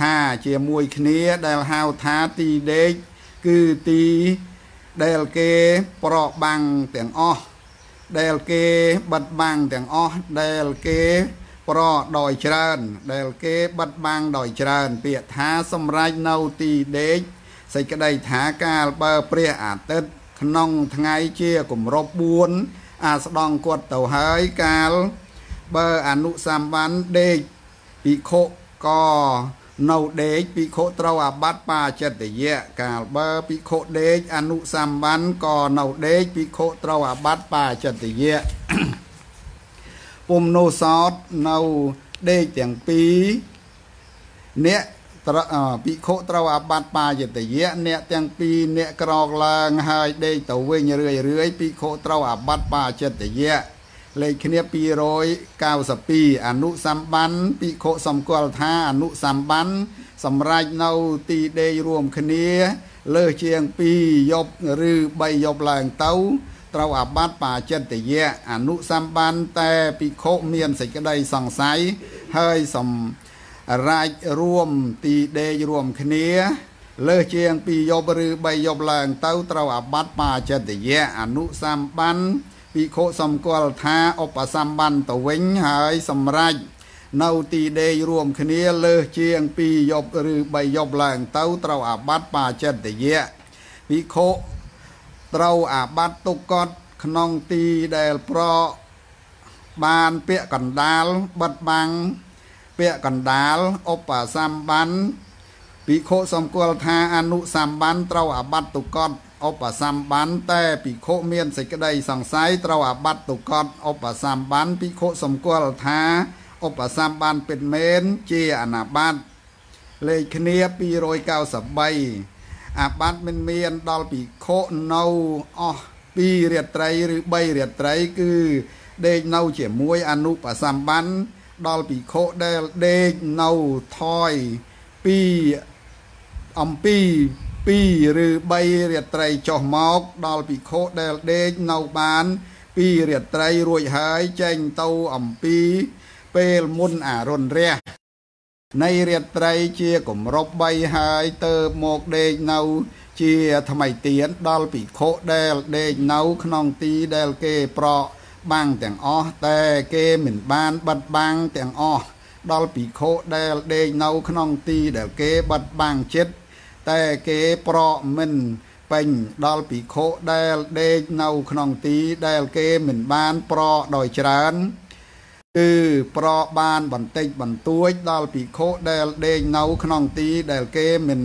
ថាជាមួយគ្នាដែលហៅថាទីដេកគឺទីដែលគេប្របាំងទាំងអស់ដែលគេបិទបាំងទាំងអស់ដែលគេប្រដោយច្រើន ដែលគេបិទបាំងដោយច្រើន ពាក្យថាសម្រេចនៅទីដេកសេចក្តីថាកាលបើព្រះអាទិត្យក្នុងថ្ងៃជាគម្រប់4អាស្ដង់គាត់ទៅហើយកាល បើអនុសម្បានដេកភិក្ខុក៏នៅដេកភិក្ខុត្រូវអាបត្តិបាចិត្តយៈកាលបើភិក្ខុដេកអនុសម្បានក៏នៅដេកភិក្ខុត្រូវអាបត្តិបាចិត្តយៈពុំនោសោតនៅដេកទាំងពីរអ្នកត្រអភិក្ខុត្រូវអាបត្តិបាយតយៈអ្នកទាំងពីរអ្នកក្រោកឡើងហើយដេកទៅវិញរឿយរឿយភិក្ខុត្រូវអាបត្តិបាចិត្តយៈ លេខគ្នា292អនុសម្បានភិក្ខុសម្គាល់ថាអនុសម្បានសម្រាប់នៅទីដេករួមគ្នា លើសជាង2យប់ឬ3យប់ឡើងទៅត្រូវអាបត្តិបាចិត្តយៈអនុសម្បានតែភិក្ខុមានសេចក្តីសង្ស័យហើយសំរាច់រួមទីដេករួមគ្នា លើសជាង2យប់ឬ3យប់ឡើងទៅត្រូវអាបត្តិបាចិត្តយៈអនុសម្បាន ភិក្ខុសម្គាល់ថាឧបសម្បានទៅវិញហើយសម្រេចនៅទីដេករួមគ្នាលើសជាង2យប់ឬ3យប់ឡើងទៅត្រូវអាបត្តិបាចិត្តយៈភិក្ខុត្រូវអាបត្តិទុកកត់ក្នុងទីដែលប្របានពាក្យកណ្ដាលបិទបាំងពាក្យកណ្ដាលឧបសម្បានភិក្ខុសម្គាល់ថាអនុសម្បានត្រូវអាបត្តិទុកត់ ឧបសម្បានតែភិក្ខុមានសេចក្តីសង្ស័យត្រូវអាបត្តិទុកត់ឧបសម្បានភិក្ខុសម្គាល់ថាឧបសម្បានពិតមែនជាអនាបត្តិលេខគ្នា293អាបត្តិមិនមានដល់ភិក្ខុនៅអស់2រាត្រីឬ3រាត្រី គឺដេកនៅជាមួយអនុបសម្បានដល់ភិក្ខុដែលដេកនៅថយពីអំពី 2ឬ3រាត្រីចុះមកដល់ភិក្ខុដែលដេកនៅបាន2រាត្រីរួចហើយចេញទៅអំពីពេលមុនអរុណរះនៃរាត្រីជាគម្រប់3ហើយទៅមកដេកនៅជាថ្មីទៀនដល់ភិក្ខុដែលដេកនៅក្នុងទីដែលគេប្រកបាំងទាំងអស់តែគេមិនបានបិទបាំងទាំងអស់ដល់ភិក្ខុដែលដេកនៅក្នុងទីដែលគេបិទបាំងចិត្ត តែគេប្រកមិនពេញដល់ភិក្ខុដែលដេកនៅក្នុងទីដែលគេមិនបានប្រកដោយច្រើនគឺប្រកបានបន្តិចបន្តួចដល់ភិក្ខុដែលដេកនៅក្នុងទីដែលគេមិន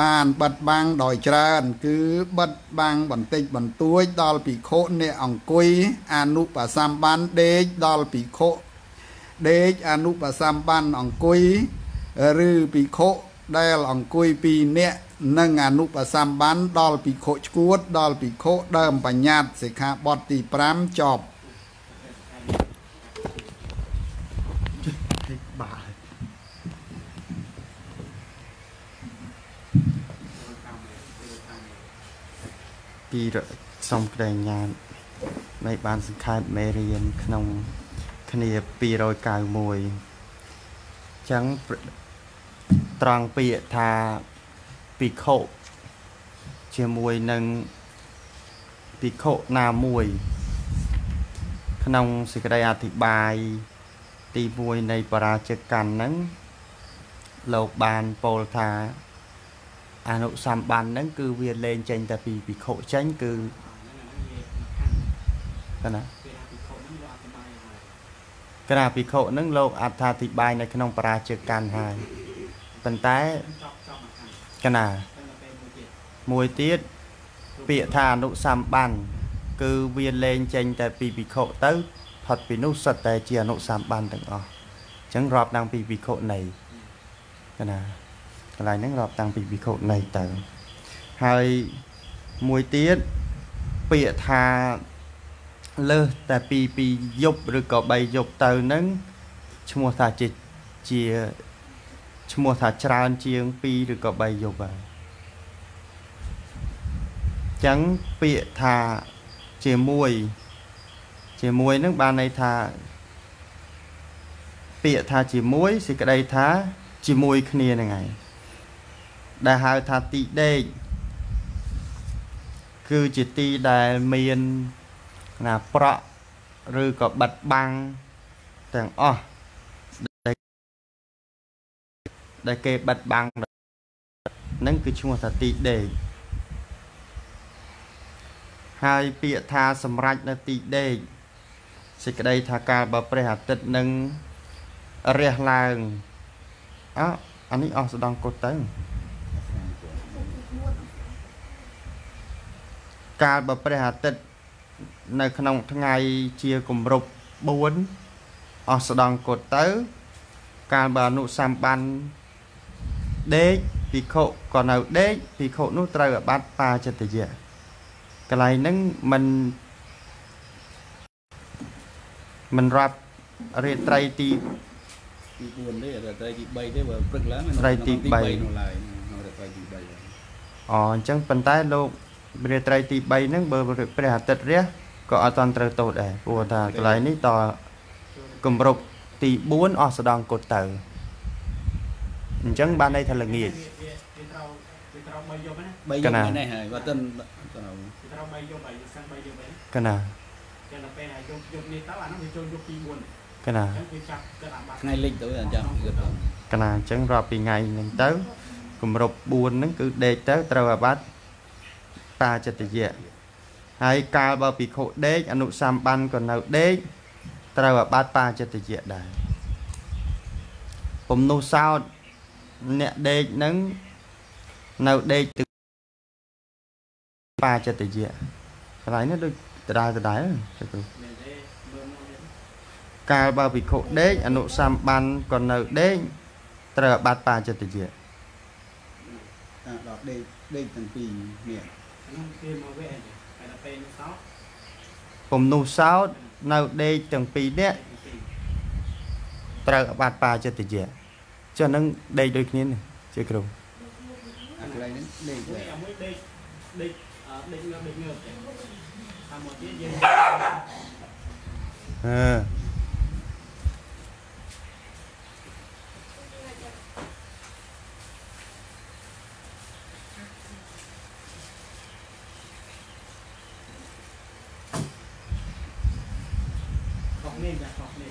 បានបិទបាំងដោយច្រើន គឺបិទបាំងបន្តិចបន្តួចដល់ភិក្ខុអ្នកអង្គុយអនុបសម្បានដេកដល់ភិក្ខុដេកអនុបសម្បានអង្គុយឬភិក្ខុ ដែលអង្គុយពីរនាក់និងអនុបសម្បានដល់ភិក្ខុឈួត ដល់ភិក្ខុដើមបញ្ញត្តិសិក្ខាបទទី5ចប់បាទពីរសុំក្តីញាតនៃបានសង្ខេបមេរៀនក្នុងគ្នា291ចឹង ត្រង់ពាក្យថាភិក្ខុជាមួយនឹងភិក្ខុណាមួយ ក្នុងសេចក្តីអធិប្បាយទី1នៃបរាជិកកាន់ហ្នឹងលោកបានពោលថាអនុសម្បានហ្នឹងគឺវាលែងចេញតែពីភិក្ខុចេញគឺកណាក្រាភិក្ខុហ្នឹងលោកអត្ថាធិប្បាយនៅក្នុងបរាជិកកាន់ហើយ ប៉ុន្តែកណាមួយទៀតពាក្យថាអនុសម្បានគឺវាលែងចេញតែពីភិក្ខុទៅផុតពីនោះសិតតែជាអនុសម្បានទាំងអស់អញ្ចឹងរាប់តាំងពីភិក្ខុនៃកណាកន្លែងហ្នឹងរាប់តាំងពីភិក្ខុនៃទៅហើយមួយទៀតពាក្យថាលើសតែពីពីយប់ឬក៏3យប់ទៅហ្នឹងឈ្មោះថាជាជា ឈ្មោះថាច្រើនជាង2ឬក៏3យប់ហើយចឹងពាក្យថាជាមួយ ជាមួយនឹងបានន័យថា ពាក្យថាជាមួយសេចក្តីថាជាមួយគ្នានឹងឯងដែលហៅថាទីដេកគឺជាទីដែលមានណាប្រក់ឬក៏បិទបាំងទាំងអស់ដែល ដែលគេបិទបាំងហ្នឹងគឺឈ្មោះថាទីដេកហើយពាក្យថាសម្រេចនៅទីដេកសេចក្តីថាកាលបើព្រះអាទិត្យនឹងរះឡើងអោអានេះអស់ស្ដងកុតទៅកាលបើព្រះអាទិត្យនៅក្នុងថ្ងៃជាគម្រប់4អស់ស្ដង់គត់ទៅ កាលបើអនុសម្បាន ដេកភិក្ខុក៏នៅដេកភិក្ខុនោះត្រូវអាបត្តិបាចិត្តយៈកន្លែងហ្នឹងមិនមិនរាប់រាត្រីទីទី4ទេត្រីទី3ទេបើព្រឹកឡើងត្រីទី3នោះឡើយនៅត្រីទី3អអញ្ចឹងប៉ុន្តែលោករាត្រីទី3ហ្នឹងបើព្រះអាទិត្យរះក៏អត់តាន់ត្រូវទោសដែរព្រោះថាកន្លែងនេះតគម្រប់ទី4អស់ស្ដង់គត់ទៅ អញ្ចឹងបានន័យថាល្ងាចវាវាត្រូវវាត្រូវ3យប់ណា3យកប់ណាហ្នឹងហើយបើមិនទៅវាត្រូវ3យប់ហើយសិន3យប់ហើយកណាចឹងដល់ពេលហើយយប់យប់នេះទៅអានោះវាចូលយប់ទី4អញ្កណាចឹងវាចាប់កើតអាបាត់ថ្ងៃលិចទៅអញ្ចឹងគឺទៅកណាអញ្ចឹងរាប់ពីថ្ងៃហ្នឹងទៅគម្រប់4ហ្នឹងគឺដេកទៅត្រូវអាបត្តិបាចិត្តយៈហើយកាលបើភិក្ខុដេកអនុសម្បានក៏នៅដេកត្រូវអាបត្តិបាចិត្តយៈដែរពំនោះសោត អ្នកដេកហ្នឹងនៅដេកទៅបាចិត្តយៈកន្លែងនេះដូចដដែលដដែលទេគ្រូមានទេមើលមកទៀតកាលបើភិក្ខុដេកអនុសម្បានក៏នៅដេកត្រូវអាបត្តិបាចិត្តយៈអាដល់ដេកដេកទាំងពីរនេះអានោះគេមកវេហើយដល់ពេលនោះសោតពំនោះសោតនៅដេកទាំងពីរនាក់ទីត្រូវអាបត្តិបាចិត្តយៈ ចុះនឹងដេកដូចគ្នានេះជាគ្រូអាកន្លែងនេះដេកមួយដែរអាមួយដេកដេកអឺដេកងើបដេកងើបទេតាមមកទៀតយើងអឺខុសនេះចាខុសនេះ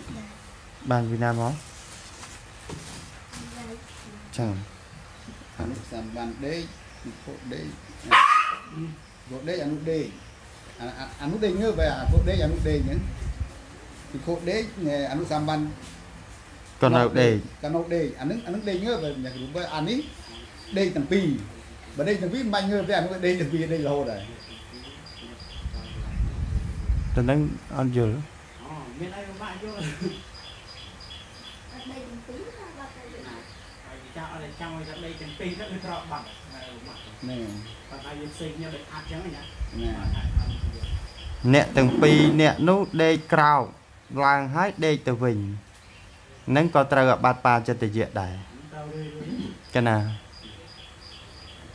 បានពីណាមក ចឹងអនុសម្បានដេកពិភពដេកពុដេកអនុដេកអាអាអនុដេកងើបហើយអាពុដេកអនុដេកហ្នឹងពិភពដេកអនុសម្បានក៏នៅដេកក៏នៅដេកអានឹងអានឹងដេកងើបហើយអ្នកគ្រូបើអានេះដេកទាំងពីរបើដេកទាំងពីរមិនបាច់ងើបទេអានោះដេកទាំងពីរដេករហូតហើយទៅនឹងអត់យល់អូមានអីពិបាកយល់ អត់ដេកទាំងពីរថាបាត់ទៅយល់ ហើយ ចាអត់ចាំឲ្យតែដេកទាំងពីរទៅគឺត្រូវបាត់ហើយបាត់នេះប៉ុន្តែយើងផ្សេងគ្នាដូចអាចចឹងណាណាអ្នកទាំងពីរអ្នកនោះដេកក្រោកឡើងហើយដេកទៅវិញនឹងក៏ត្រូវអាបត្តិបាចិត្តយៈដែរទៅរឿយរឿយកណា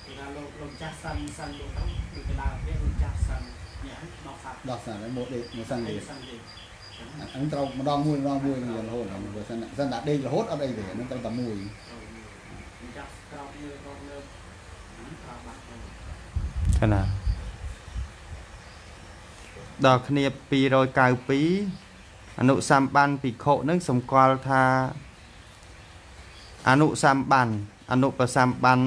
គេថាលោកលោកចាស់សិនសិនលោកទៅគឺកណ្ដាលវាលោកចាស់សិនញ៉ាំដល់សាប់ដោះសារហើយមកដេកមកសិនអីទៀតសិនទៀតអានឹងត្រូវម្ដងមួយម្ដងមួយនឹងរហូតហើយបើសិនសិនតែដេករហូតអត់អីទេអានឹងត្រូវតែមួយ លោកចាស់ក្រោកលើក្រោកលើក្រោកបាត់ទៅកណាដល់គ្នា292អនុសម្បានភិក្ខុនឹងសម្គាល់ថាអនុសម្បានអនុបសម្បាន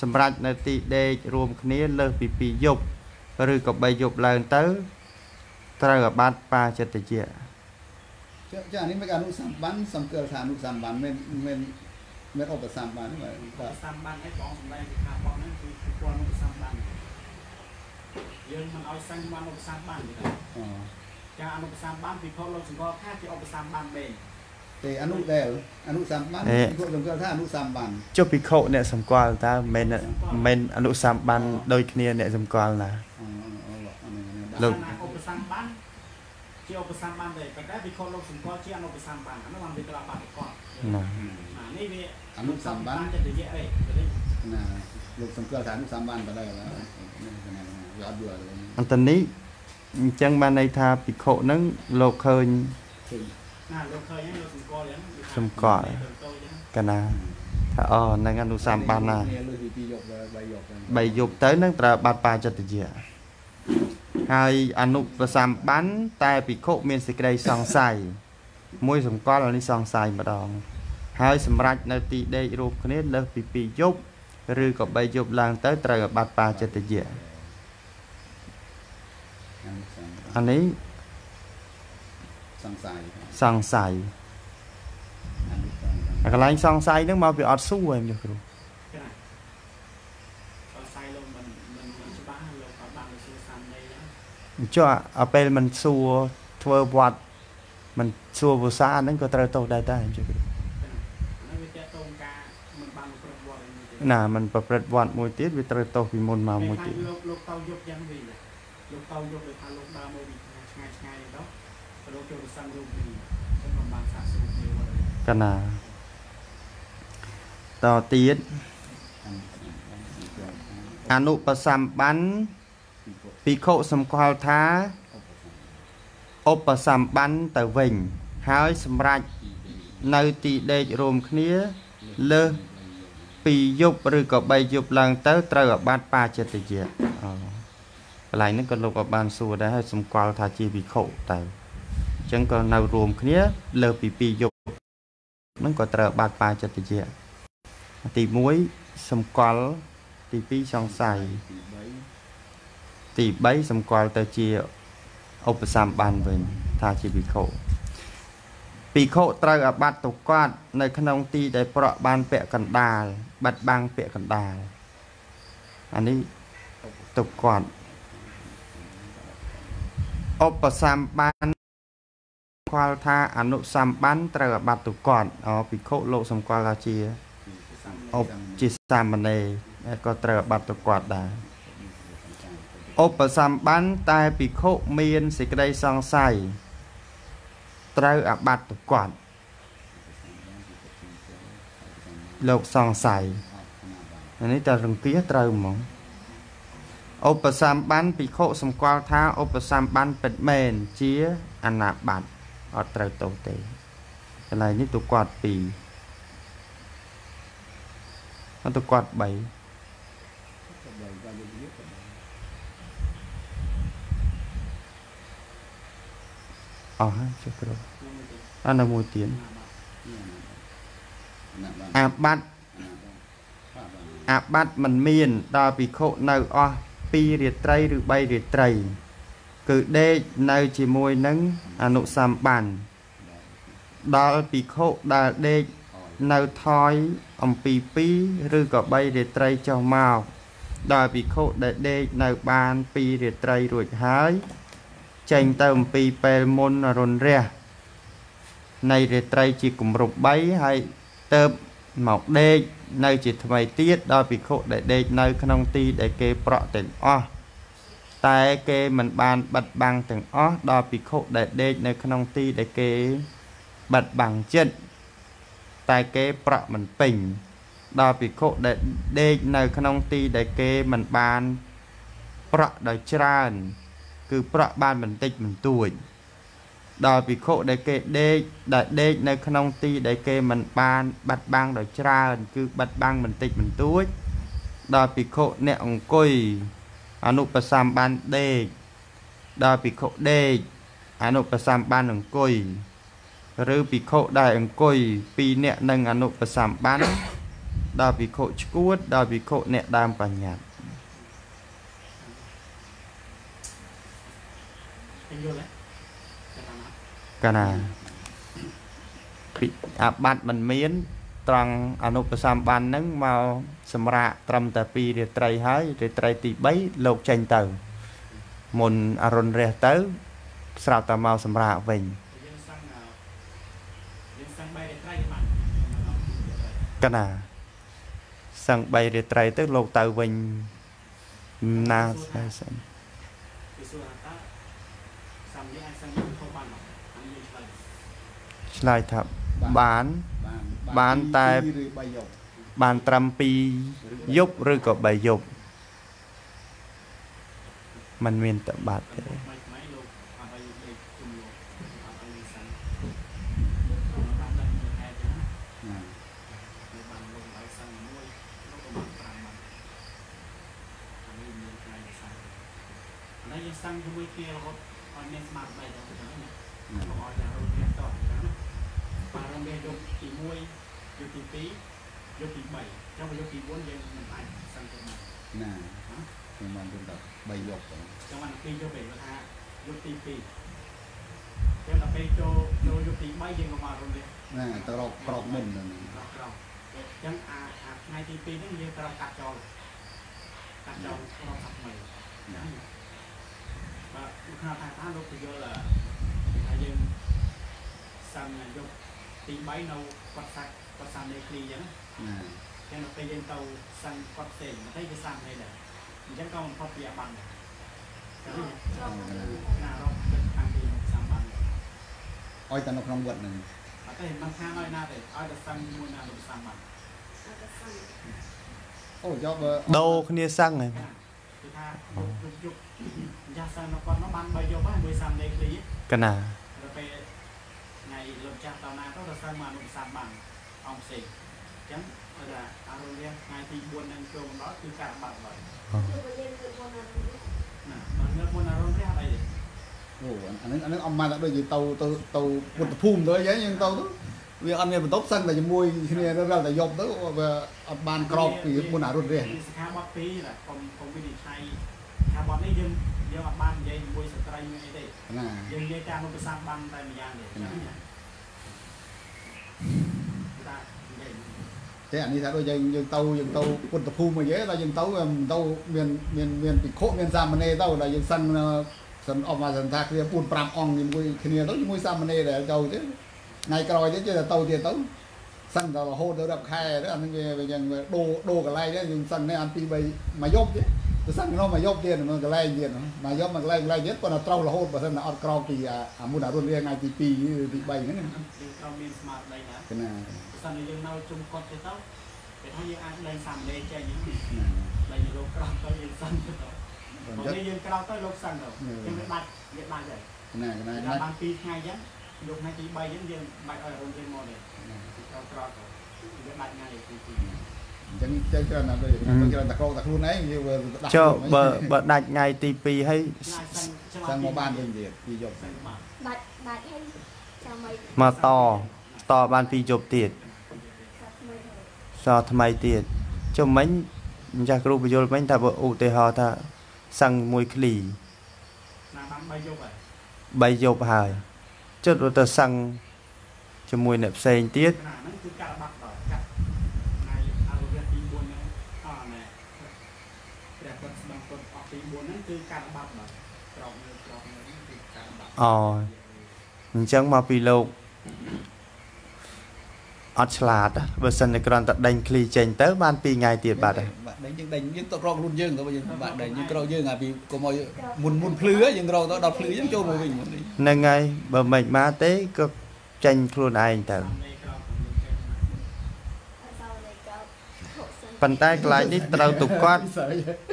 សម្រាប់នៅទីដេករួមគ្នាលើសពី2យប់ឬក៏3យប់ឡើងទៅត្រូវអាបត្តិបាចិត្តយៈចាចាអានេះមិនអនុសម្បានសង្កលថាអនុសម្បានមិនមិន មិនឧបសម្បានទេបើក៏តាមបានឲ្យបងសម្ដែងពីខាងបងហ្នឹងគឺគាត់មកតាមបានយើងមិនឲ្យសាញ់បានឧបសម្បានទេអូចាអនុបសម្បានពិភពលោកសង្កល់ថាជាឧបសម្បានបែងទេអនុដែលអនុសម្បានពួកសង្កលថាអនុសម្បានចុះភិក្ខុអ្នកសម្គាល់តើមិនមិនអនុសម្បានដូចគ្នាអ្នកសម្គាល់ណាអូអូអានេះលោកថាឧបសម្បានជាឧបសម្បានដែរប៉ុន្តែពិភពលោកសង្កល់ជាអនុបសម្បានអានោះបានវាក្រាបបាត់គាត់ណា អានេះវាអនុសម្បានចិត្តរយៈអីទៅនេះណាលោកសង្កលថាអនុសម្បានទៅហើយនេះវាអត់យល់ទេអន្តនេះអញ្ចឹងបានន័យថាភិក្ខុហ្នឹងលោកឃើញណាលោកឃើញហើយលោកសង្កល់យ៉ាងសម្គាល់កណាថាអូនឹងអនុសម្បានណាលើពី2យប់ដល់3យប់3យប់ទៅនឹងត្រូវបាត់បាចិត្តយៈហើយអនុប្រសម្បានតែភិក្ខុមានសេចក្តីសង្ស័យមួយសម្គាល់អានេះសង្ស័យម្ដង ហើយសម្រាប់នៅទីដេករូបគ្នាលើសពី2យប់ឬក៏3យប់ឡើងទៅត្រូវអាបត្តិបាចិត្តយៈអានេះសង្ស័យសង្ស័យអាកន្លែងសង្ស័យហ្នឹងមកពីអត់សួរឯងចុះគ្រូគេណាសរសៃលោកមិនមិនមិនច្បាស់លោកក៏បានទៅសួរសាំដីដែរអញ្ចឹងអាពេលមិនសួរធ្វើវត្តមិនសួរភាសាហ្នឹងក៏ត្រូវទោសដែរដែរអញ្ចឹងគ្រូ ហ្នឹងវាតកតងការមិនបានប្រព្រឹត្តវត្តអីមួយទេ ណាมันប្រព្រឹត្តវត្តមួយទៀតវាត្រូវទោសពីមុនមកមួយទៀតលោកលោកតោយកយ៉ាងវិញលោកតោយកដោយថាលោកដើរមកពីឆ្ងាយឆ្ងាយទៅក៏លោកចូលទៅសឹងរូបនេះចឹងមិនបានសាកសួរគ្នាវត្តកណាតទៀតអនុបសម្បានភិក្ខុសម្គាល់ថាឧបសម្បានទៅវិញ ហើយសម្រាប់នៅទីដេករួមគ្នាលើស ពីយប់ឬក៏3យប់ឡើងទៅត្រូវអាបត្តិបាចិត្តយៈអូកន្លែងហ្នឹងក៏លោកក៏បានសួរដែរហើយសម្គាល់ថាជាភិក្ខុទៅអញ្ចឹងក៏នៅរួមគ្នា លើសពី2យប់ហ្នឹងក៏ត្រូវអាបត្តិបាចិត្តយៈទី1សម្គាល់ទី2សង្ស័យទី3សម្គាល់ទៅជាឧបសម្បានវិញថាជាភិក្ខុភិក្ខុត្រូវអាបត្តិទុកត់នៅក្នុងទីដែលប្រក់បានពាក់កណ្ដាល បាត់បាំងពាក់កណ្ដាលអានេះទុកត់ឧបសម្បានស្គាល់ថាអនុសម្បានត្រូវអាបត្តិទុកត់អូភិក្ខុលោកសម្គាល់ថាជាឧបជាសាមណេរហើយក៏ត្រូវអាបត្តិទុកត់ដែរឧបសម្បានតែភិក្ខុមានសេចក្តីសង្ស័យត្រូវអាបត្តិទុកត់ លោកសង្ស័យអានេះតែរង្គៀសត្រូវហ្មងឧបសម្បានភិក្ខុសម្គាល់ថាឧបសម្បានពិតមែនជាអនាបត្តិអត់ត្រូវទោសទេកន្លែងនេះទុកត់2អត់ទុកត់3អស់ហើយចុះគ្រូអត់នៅមួយទៀត អាបត្តិអាបត្តិមិនមានដល់ភិក្ខុនៅអស់2រាត្រីឬ3រាត្រី គឺដេកនៅជាមួយនឹងអនុសម្បានដល់ភិក្ខុដែលដេកនៅថយអំពី2ឬក៏3រាត្រីចុះមកដល់ភិក្ខុដែលដេកនៅបាន2រាត្រីរួចហើយចេញទៅអំពីពេលមុនរុនរះនៃរាត្រីជាគម្រប់3ហើយ ទៅមកដេកនៅជាថ្មីទៀតដល់ភិក្ខុដែលដេកនៅក្នុងទីដែលគេប្រក់ទាំងអស់តែគេមិនបានបិទបាំងទាំងអស់ដល់ភិក្ខុដែលដេកនៅក្នុងទីដែលគេបិទបាំងចិត្តតែគេប្រក់មិនពេញដល់ភិក្ខុដែលដេកនៅក្នុងទីដែលគេមិនបានប្រក់ដោយច្រើន គឺប្រក់បានបន្តិចបន្តួច ដល់ភិក្ខុដែលគេដេកដែលដេកនៅក្នុងទីដែលគេមិនបានបាត់បាំងដោយច្រើន គឺបាត់បាំងបន្តិចបន្តួច ដល់ភិក្ខុអ្នកអង្គុយអនុបសម្បានដេកដល់ភិក្ខុដេកអនុបសម្បានអង្គុយឬភិក្ខុដែលអង្គុយពីរអ្នកនឹងអនុបសម្បានដល់ភិក្ខុឈួតដល់ភិក្ខុអ្នកដើមបញ្ញត្តិឃើញយល់ទេតែតាមណា កាលណាពីអាបត្តិមិនមាន ត្រង់អនុបសម្បានហ្នឹងមកសម្រាកត្រឹមតែ2រាត្រីហើយរាត្រីទី3លោកចេញទៅ មុនអរុណរះទៅ ស្រាប់តែមកសម្រាកវិញយើងសឹងអឺយើងសឹង3រាត្រីបានមិនអត់រាត្រីកណាសឹង3រាត្រីទៅលោកទៅវិញណាស្អីស្អី គេសួរថាតើសាមនេះអាចសឹងខុសបានអត់អានេះយើងឆ្លើយ ឆ្លើយថាបានបានតែពីរឬ3យប់បានត្រឹម2យប់ឬក៏3យប់มันមានតបាត់ទេថ្មីថ្មីលោកអត់ឲ្យលេខគុំលោកអត់ឲ្យលេខសឹងលោកបានដឹងមើល 2យកទី3អញ្ចឹងបើយកទី4យើងមិនអាចសឹងទៅបានណាខ្ញុំបានទៅដល់3យកទៅចាំបានពីយកពេលថាយកទី2ចាំដល់ពេលចូលចូលយកទី3យើងក៏មករំលាយណាទៅរកក្រកមុនហ្នឹងក្រោកក្រោកអញ្ចឹងអាអាថ្ងៃទី2ហ្នឹងយើងត្រូវកាត់ចោលកាត់ចោលរកសាប់ថ្មីណាបាទលោកខាថាថាលោកពយល់ថាយើងសាំយកទី3នៅគាត់សាច់ គាត់សាំលេខគ្លីអញ្ចឹងណាចឹងដល់ពេលយើងទៅសាំគាត់ផ្សេងតែគេសាំនេះដែរអញ្ចឹងក៏មិនផុតពីអាបានដែរចឹងត្រង់ហ្នឹងណារកទឹកខាងទីសាំបានឲ្យតែនៅក្នុងវត្តហ្នឹងអត់ទេមិនខាងឲ្យណាទេឲ្យតែសាំមួយណាលោកសាំបានអត់ទៅសឹងអូយកបើដូរគ្នាសឹងហើយគឺថាយុគយុគយ៉ាសាំនៅគាត់នោះបាន3យកហើយមួយសាំលេខគ្លីកណាទៅពេលថ្ងៃលោកចាស់តណាទៅរសាមកអនុសាសន៍បាន អង្គផ្សេងអញ្ចឹងឲ្យថាអរុរាថ្ងៃទី4នឹងចូលមកដល់គឺការបាត់ហើយគឺបើយើងគឺបងណាស់ណាដល់នៅមុនអរុរាអីទេអូអាហ្នឹងអាហ្នឹងអមមកតែដូចយើងទៅទៅទៅពុទ្ធភូមិទៅអញ្ចឹងយើងទៅទៅវាអត់មានបន្ទប់សឹងតែជាមួយគ្នារឹលតែយប់ទៅវាអត់បានក្រកពីមុនអារុនរះនេះសិក្ខាបទ2ណាកុំកុំវិនិច្ឆ័យសិក្ខាបទនេះយើងយើងអត់បាននិយាយជាមួយស្ត្រីមួយអីទេណាយើងនិយាយតាមអនុសាសន៍បានតែម្យ៉ាងទេអញ្ចឹងណាថានិយាយ តែអានេះថាដូចយើងយើងទៅយើងទៅពុទ្ធភូមិអីតែយើងទៅមិនទៅមានមានមានភិក្ខុមានសាមណេរទៅដល់យើងសឹងសិនអស់មកសន្តាគ្នា4 5អង្គជាមួយគ្នាទៅជាមួយសាមណេរដែលទៅទេថ្ងៃក្រោយទៀតចេះតែទៅទៀតទៅសឹងដល់រហូតដល់រាប់ខែទៅអានេះវាវាយ៉ាងដូរដូរកន្លែងដែរយើងសឹងនេះអានពី3មួយយប់ទៀតទៅសឹងក្នុងមួយយប់ទៀតមួយកន្លែងទៀតមួយយប់មួយកន្លែងកន្លែងទៀតប៉ុន្តែត្រូវរហូតបើសិនតែអត់ក្រោកពីអាមុនអារុនរៀងថ្ងៃទី2ទី3ហ្នឹងណាយើងត្រូវមានស្មារតីណាកណាបើ សិនជាយើងនៅជុំគាត់ទៅទៅពេលថាយើងអាចលែងសាមណេរចេញហ្នឹងណាលែងលោកក្រោកទៅយើងសិនទៅបើបើយកនេះយើងក្រោកទៅលោកសិនទៅយើងមិនបាច់វាបាច់ទេណាកណាតែណាបាន2ថ្ងៃអញ្ចឹងយកថ្ងៃទី3អញ្ចឹងយើងបាច់ឲ្យរំរៀនមកទេក្រោកក្រោកទៅវាបាច់ថ្ងៃទី2អញ្ចឹងចេះគ្រាន់តែដូចគ្រាន់តែក្រោកតែខ្លួនឯងវាវាដាក់ចុះបើបើដាច់ថ្ងៃទី2ហើយឆ្ងាយសិនសឹងមកបានវិញទៀតពីយប់សិនបានដាច់ដាច់ហើយចាំមិនមកតតបានពីយប់ទៀត សាប់ថ្មីហើយសថ្មីទៀតចុះមិញម្ចាស់គ្រូបញ្យល់មិញថាបើឧទាហរណ៍ថាសឹងមួយឃ្លីណាបាន3យប់ហើយ3យប់ហើយចុះទៅសឹងជាមួយអ្នកផ្សេងទៀតណាហ្នឹងគឺការបាត់ដល់កាត់ថ្ងៃអរុរៈទី4ហ្នឹងអត់ណែព្រះពុទ្ធស្ដងពុទ្ធអស់ទី4ហ្នឹងគឺការបាត់ដល់ក្រោកនៅក្រោកនៅហ្នឹងគឺការបាត់អូអញ្ចឹងមកពីលោក អត់ឆ្លាតណាបើសិនតែគ្រាន់តែដេញឃ្លីចេញទៅបាន2ថ្ងៃទៀតបាត់ហើយបាត់ដេញយើងដេញយើងទៅក្រោកខ្លួនយើងទៅយើងបាត់ដេញយើងក្រោកយើងអាពីកុំឲ្យមុនមុនភ្លឺយើងក្រោកទៅដល់ភ្លឺយើងចូលមកវិញមុននេះហ្នឹងហើយបើមិនមកទេក៏ចេញខ្លួនឯងទៅសំលេក្រោកខ្ញុំចេះណាអត់សល់លេខកោហូបសិនប៉ុន្តែកន្លែងនេះត្រូវទុកគាត់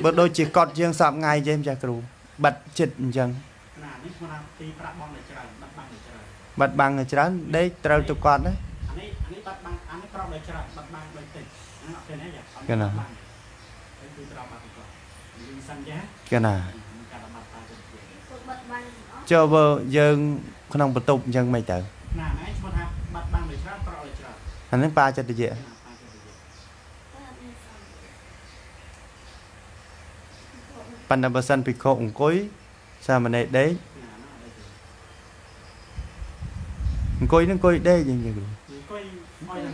បើដូចជាកត់យើងសពថ្ងៃទេម្ចាស់គ្រូបិទចិត្តអញ្ចឹងណានេះស្មើថាទីប្រាក់បងតែច្រើនបាត់បាំងតែច្រើនបិទបាំងឲ្យច្រើនដេកត្រូវទុកគាត់ណាអានេះអានេះបាត់បាំង អានេះក្រោកតែច្រើនបាត់បាំងដូចតិចអានេះអត់ឃើញទេយ៉ាអត់កណាបាត់បាំងហើយគឺត្រោកបាត់ទៅគាត់យើងសិនចាកណាការបាត់តាទៅទៀតពុកបិទបាញ់អស់ចុះបើយើងក្នុងបន្ទប់អញ្ចឹងមិនទៅណាហ្នឹងឈ្មោះថាបាត់បាំងដូចច្រើនក្រោកដូចច្រើនអាហ្នឹងប៉ាចិត្តយៈណាបាត់ទៅទៀតតែអត់មានសល់ប៉ុន្តែបើសិនពីខកអង្គុយសាមណេរដេកណាណាអត់ទេអង្គុយហ្នឹងអង្គុយដេកអញ្ចឹងគ្រូអង្គុយឲ្យ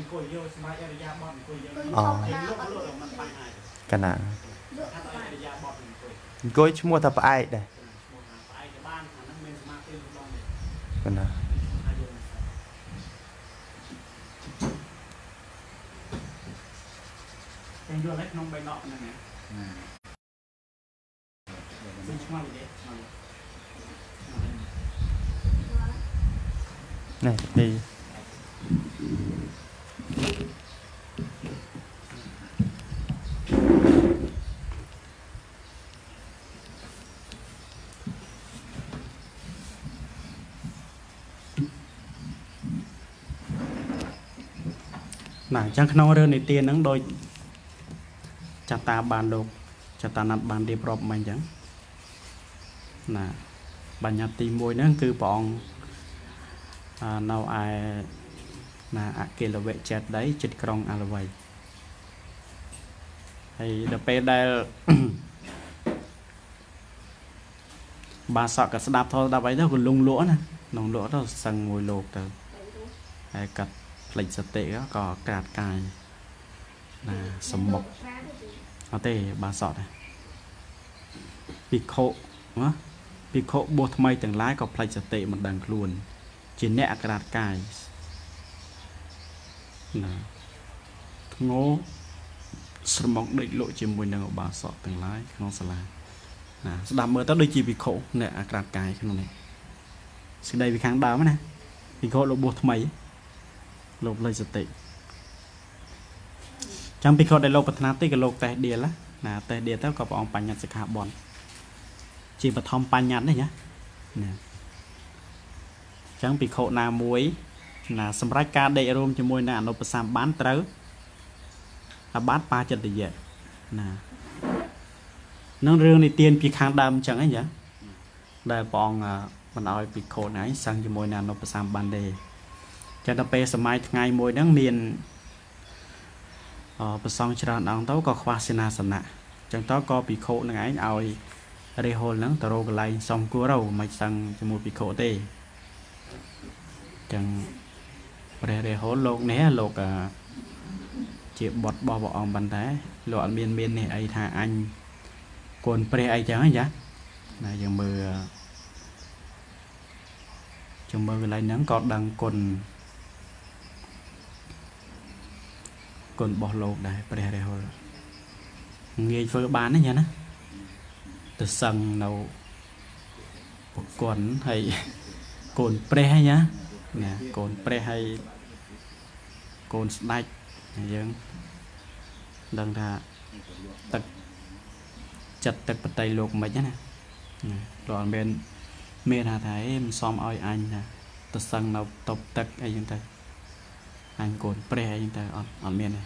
អង្គុយយកសម្រាប់អរិយាបថអង្គុយយកគឺអូធម្មហើយតាលុបអត់លុបលក់មិនបាញ់ហើយកណាលក់ថាបាអញ់រិយាបថអង្គុយអង្គុយឈ្មោះថាផ្អែកដែរឈ្មោះថាផ្អែកក៏បានអាហ្នឹងមានសមាធិរបស់នេះកណាថាយើងតែយកឲ្យក្នុងបៃដកហ្នឹងណាមិនឆ្ងល់ទេឆ្ងល់នេះនេះ ចឹងក្នុងរឿងនីតិហ្នឹងដូចចតាបានលោកចតាណាត់បានរៀបរាប់មកអញ្ចឹងណាបញ្ញត្តិទី1ហ្នឹងគឺព្រះអង្គអានៅឯណាអគិលវៈចេតដីចិត្តក្រុងអលវ័យហើយដល់ពេលដែលបាសកក៏ស្ដាប់ធម៌ស្ដាប់អីទៅក៏លងលក់ណាលងលក់ទៅសឹងមួយលោកទៅហើយកាត់ ផ្លេចសតិក៏ក្រាតកាយណាសំមុខអត់ទេបាសកដែរភិក្ខុណាភិក្ខុបួសថ្មីទាំងឡាយក៏ផ្លេចសតិមិនដឹងខ្លួន ជាអ្នកអក្រាតកាយណាធ្ងោស្រមុកដេកលក់ជាមួយនឹងឧបាសកទាំងឡាយក្នុងសាលាណាស្ដាប់មើលទៅដូចជាវិខុអ្នកអាក្រាតកាយក្នុងនេះសេចក្តីពីខាងដើមណាវិខុលោកបួសថ្មី លោកលេចសតិចាំពិខុដែលលោកប្រាថ្នាទីក៏លោកតេះដៀលណាតេះដៀលទៅក៏ព្រះអង្គបញ្ញត្តិសិក្ខាបទជាបឋមបញ្ញត្តិនេះណាណាចឹងពិខុណាមួយណាសម្រាប់ការដេករួមជាមួយនឹងអនុបសម្បានត្រូវអាបាតបាចិត្តយៈណានឹងរឿងនិទានពីខាងដើមអញ្ចឹងហ្នឹងចាដែលព្រះអង្គមិនអោយពីខូនហ្នឹងសឹងជាមួយនឹងអនុបសម្បានទេ ចឹងដល់ពេលសម័យថ្ងៃមួយហ្នឹងមានអប្រសងច្រើនអង្គទៅក៏ខ្វះសេនាសនៈចឹងទៅក៏ពីខូនឹងឯងឲ្យរេហុលហ្នឹងទៅរកកន្លែងសំគួរទៅមិនសឹងជាមួយពីខូទេចឹងព្រះរេហុលលោកនេះលោកអាជាបុត្ររបស់ព្រះអង្គប៉ុន្តែលោកអត់មានមាននេះអីថាអញកូនព្រះអីចឹងហ៎ចាណាយើងមើលចាំមើលកន្លែងហ្នឹងក៏ដឹងគុណ គុណរបស់លោកដែរព្រះរហុលងាយធ្វើបានណាញ៉ាណាទៅសឹងនៅប្រគន់ហើយកូនព្រះហ្នឹងណាណាកូនព្រះហើយកូនស្ដេចយើងដឹងថាទឹកចិត្តទឹកបតីលោកមិនណាដល់មានមានថាថាអេមិនសមឲ្យអញណាទៅសឹងនៅតប់ទឹកអីចឹងទៅ អញកូនព្រះអីចឹងទៅអត់អត់មានទេ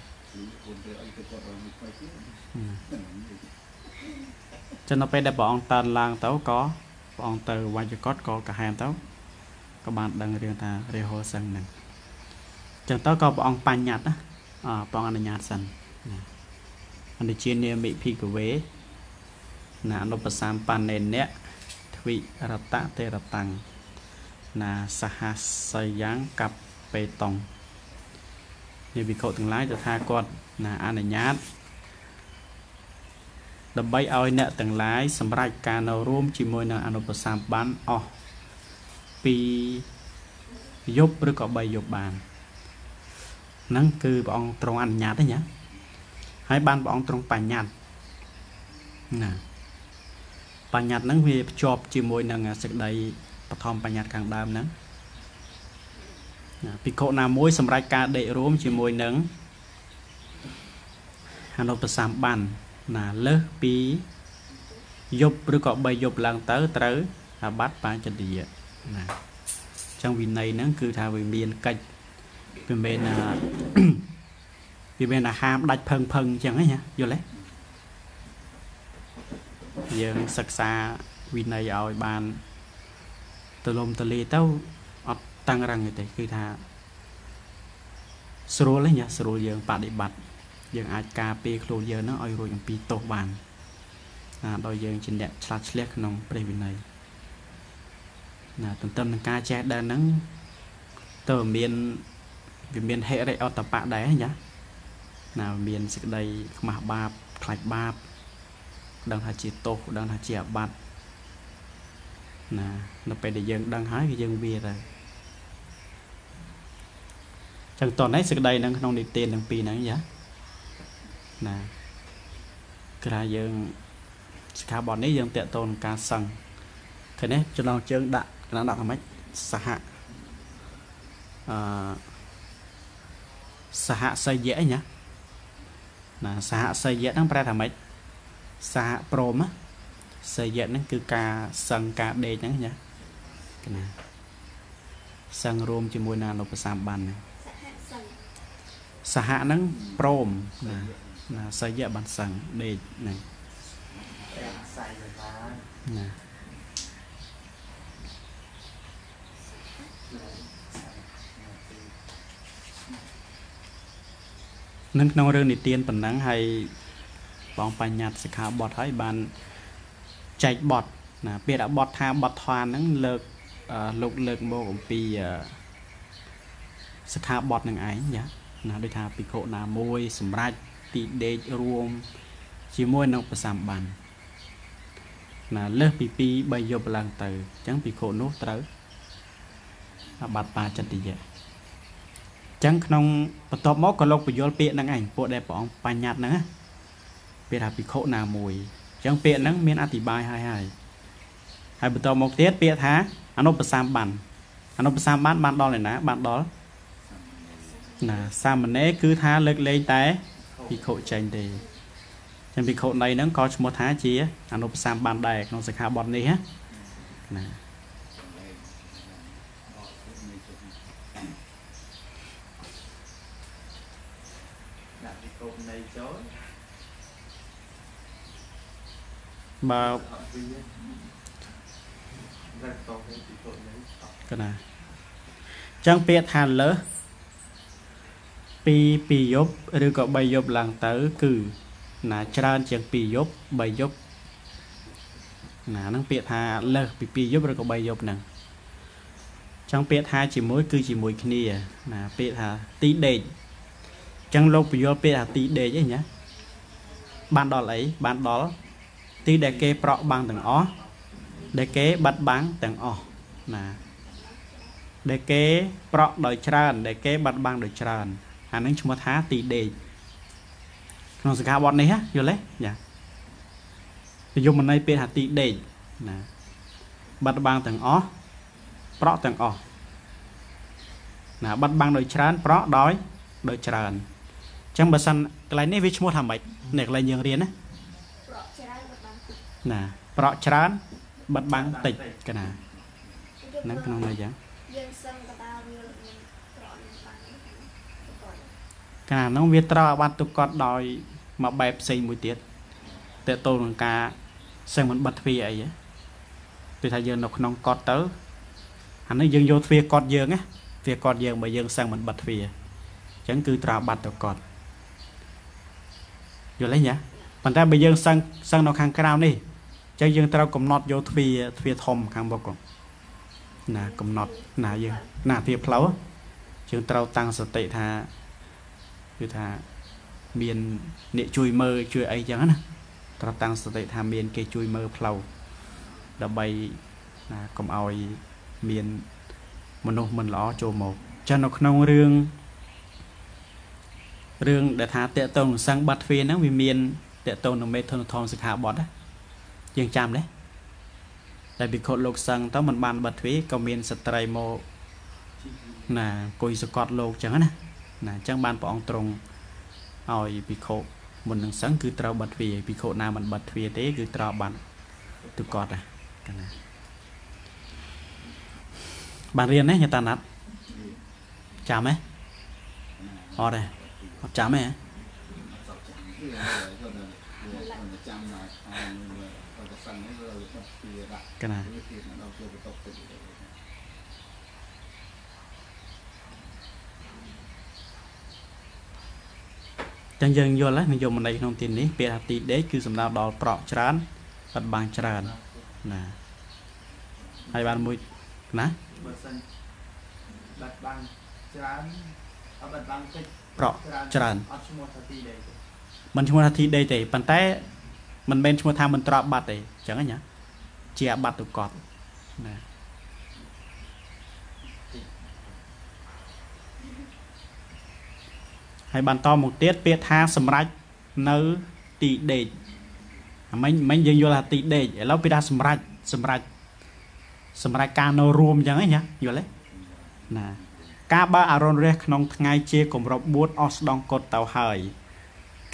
ចឹងដល់ពេលដែលព្រះអង្គតើនឡើងទៅក៏ព្រះអង្គទៅវញ្ញកតក៏កាហែមទៅក៏បានដឹងរឿងថារាហោសឹងហ្នឹងចឹងទៅក៏ព្រះអង្គបញ្ញត្តិណាអព្រះអង្គអនុញ្ញាតសិនណាអនុជានាមិភិកវេណាអនុបសម្បណ្ណេនៈទ្វិរតៈទេរតាំងណាសហសយ៉ាងកັບបេតុង នេះវិខទាំងឡាយទៅថាគាត់ណាអនុញ្ញាតដើម្បីឲ្យអ្នកទាំងឡាយសម្រេចការនៅរួមជាមួយនឹងអនុបសម្បានអស់ពីយប់ឬក៏3យប់បានហ្នឹងគឺព្រះអង្គទ្រង់អនុញ្ញាតទេញ៉ាហើយបានព្រះអង្គទ្រង់បញ្ញត្តិណាបញ្ញត្តិហ្នឹងវាភ្ជាប់ជាមួយនឹងសេចក្តីបឋមបញ្ញត្តិខាងដើមហ្នឹងណា ភិក្ខុណាមួយសម្រាប់ការដេករួមជាមួយនឹងអនុបសម្បានណាលើសពីយប់ឬក៏3យប់ឡើងទៅត្រូវអាបត្តិបាចន្តិយណាអញ្ចឹងវិន័យហ្នឹងគឺថាវាមានកិច្ចវាមិនមែនវាមានអាហារដាច់ផឹងផឹងអញ្ចឹងណាយល់ទេយើងសិក្សាវិន័យឲ្យបានទលំទលាទៅអ ត់តាំងរឹងទេគឺថាស្រួលទេញ៉ាស្រួលយើងបដិបត្តិយើងអាចការពារខ្លួនយើងហ្នឹងឲ្យរួចអំពីទោសបានណាដោយយើងជាអ្នកឆ្លាតឆ្លៀសក្នុងព្រះវិន័យណាទន្ទឹមនឹងការចេះដែរហ្នឹងតើមានវាមានហេរិអតបៈដែរណាណាមានសេចក្តីខ្មាស់បាបខ្លាចបាបដឹងថាជាទោសដឹងថាជាអាបត្តិណានៅពេលដែលយើងដឹងហើយគឺយើងវាទៅ ចឹងតោះនេះសេចក្តីនឹងក្នុងនិទានទាំងពីរហ្នឹងយ៉ាណាគឺថាយើងសិក្ខាបទនេះយើងតេតូនការសឹងឃើញទេចំណងជើងដាក់កណ្ដាលដាក់ថាម៉េចសហអឺសហសយៈណាណាសហសយៈហ្នឹងប្រែថាម៉េចសហព្រមសយៈហ្នឹងគឺការសឹងការដេកហ្នឹងណាណាសឹងរួមជាមួយនឹងអនុបសម្បានហ្នឹង សហហ្នឹងព្រមណាណាសយៈបានសឹងដេកហ្នឹងណានឹងក្នុងរឿងនិទានប៉ុណ្ណឹងហើយបងបញ្ញត្តិសិក្ខាបទហើយបានចែកបទណាពាក្យបទថាបទធានហ្នឹងលើកលោកលើកមកអំពីសិក្ខាបទនឹងឯងចា ណាដូចថាភិក្ខុណាមួយ សម្រាប់ទីដេករួមជាមួយនឹងប្រសម្បានណាលើសពី2 3យប់ឡើងទៅអញ្ចឹងភិក្ខុនោះត្រូវអាបត្តិបាចិត្តយៈចឹងក្នុងបន្ទាប់មកក៏លោកបញ្យល់ពាក្យហ្នឹងឯងពួកដែលព្រះអង្គបញ្ញត្តិហ្នឹងណាពាក្យថាភិក្ខុណាមួយចឹងពាក្យហ្នឹងមានអធិប្បាយហើយហើយហើយបន្តមកទៀតពាក្យថាអនុបសម្បានអនុបសម្បានបានដល់ឯណាបានដល់ ណាសាមណេរគឺថាលើកលែងតែភិក្ខុចេញទេចឹងភិក្ខុនៃហ្នឹងក៏ឈ្មោះថាជាអនុបសម្បានដែរក្នុងសិក្ខាបទនេះណាដាក់ពីកូននៃចូលបើអត់វារកតោពីកូននៃអត់កណាចឹងពាក្យថាលើស ពី2យប់ឬក៏3យប់ឡើងទៅ គឺណាច្រើនជាង2យប់3យប់ណាហ្នឹងពាក្យថាលើសពី2យប់ឬក៏3យប់ហ្នឹងចឹងពាក្យថាជាមួយគឺជាមួយគ្នាណាពាក្យថាទីដេកចឹងលោកពយល់ពាក្យថាទីដេកអីណាបានដល់អីបានដល់ទីដែលគេប្រក់បាំងទាំងអស់ដែលគេបាត់បាំងទាំងអស់ណាដែលគេប្រក់ដោយច្រើនដែលគេបាត់បង់ដោយច្រើន អានឹងឈ្មោះថាទីដេកក្នុងសិក្ខាបទនេះណាយល់ទេយ៉ានិយមន័យពេលថាទីដេកណាបាត់បង់ទាំងអស់ប្រក់ទាំងអស់ណាបាត់បង់ដោយច្រើន ប្រក់ដោយដោយច្រើនអញ្ចឹងបើសិនកន្លែងនេះវាឈ្មោះថាម៉េចនេះកន្លែងយើងរៀនណាប្រក់ច្រើនក៏បានណាប្រក់ច្រើនបាត់បង់តិចកណាហ្នឹងក្នុងន័យយ៉ាងយើងសឹងក៏ដើរវាមិនប្រក់នឹងបានទៅគាត់ កាលហ្នឹងវាត្រូវអាបត្តិទុកគាត់ដោយមួយបែបផ្សេងមួយទៀតតើតូននឹងការសឹងមិនបិទទ្វារអីហ៎គឺថាយើងនៅក្នុងកត់ទៅអានេះយើងយកទ្វារកត់យើងណាទ្វារកត់យើងបើយើងសឹងមិនបិទទ្វារអញ្ចឹងគឺត្រូវអាបត្តិទៅកត់យល់ទេញ៉ាប៉ុន្តែបើយើងសឹងសឹងនៅខាងក្រៅនេះអញ្ចឹងយើងត្រូវកំណត់យកទ្វារទ្វារធំខាងមុខណាកំណត់ណាយើងណាទ្វារផ្លូវយើងត្រូវតាំងសតិថា គឺថាមានអ្នកជួយមើលជួយអីចឹងណាត្រូវតាំងសតិថាមាន គេជួយមើលផ្លូវដើម្បីណាកុំឲ្យមានមនុស្សមិនល្អចូលមកចឹងនៅក្នុងរឿងរឿងដែលថាតេតងនឹងសង្ឃបាត់ទ្វារហ្នឹងវាមានតេតងនឹងមេធនធម៌សិក្ខាបទណាយើងចាំទេតែភិក្ខុលោកសង្ឃទៅមិនបានបាត់ទ្វារក៏មានស្ត្រីមកណាអង្គុយសកត់លោកចឹងណា ណាអញ្ចឹងបានព្រះអង្គទ្រង់ឲ្យភិក្ខុមុននឹងសឹងគឺត្រូវបិទទ្វារភិក្ខុណាមិនបិទទ្វារទេគឺត្រូវបានទុកតណាបានរៀនណាញាតាណាត់ចាំហ៎អត់ទេអត់ចាំទេកណា ចូលបន្ទប់ទៅចឹងយើងយល់ហើយនិយមន័យក្នុងទីនេះពាក្យថាទីដេកគឺសំដៅដល់ប្រក់ច្រើនបាត់បាំងច្រើនណាហើយបានមួយណាបើសិនបាត់បាំងច្រើនអត់បាត់បាំងតិចប្រក់ច្រើនអត់ឈ្មោះថាទីដែរទេមិនឈ្មោះថាទីដេកទេប៉ុន្តែមិនមែនឈ្មោះថាមិនត្រាប់បាត់ទេអញ្ចឹងណាជាអាបត្តិទុកត់ណា ហើយបន្តមកទៀតពាក្យថាសម្រេចនៅទីដេកអាមិញមិញយើងយល់ថាទីដេកឥឡូវពាក្យថាសម្រេចសម្រេចសម្រេចការនៅរួមអញ្ចឹងហ៎ញ៉ាយល់ទេណាការបើអរុណរះក្នុងថ្ងៃជាគម្រប់4អស់ស្ដងកត់ទៅហើយ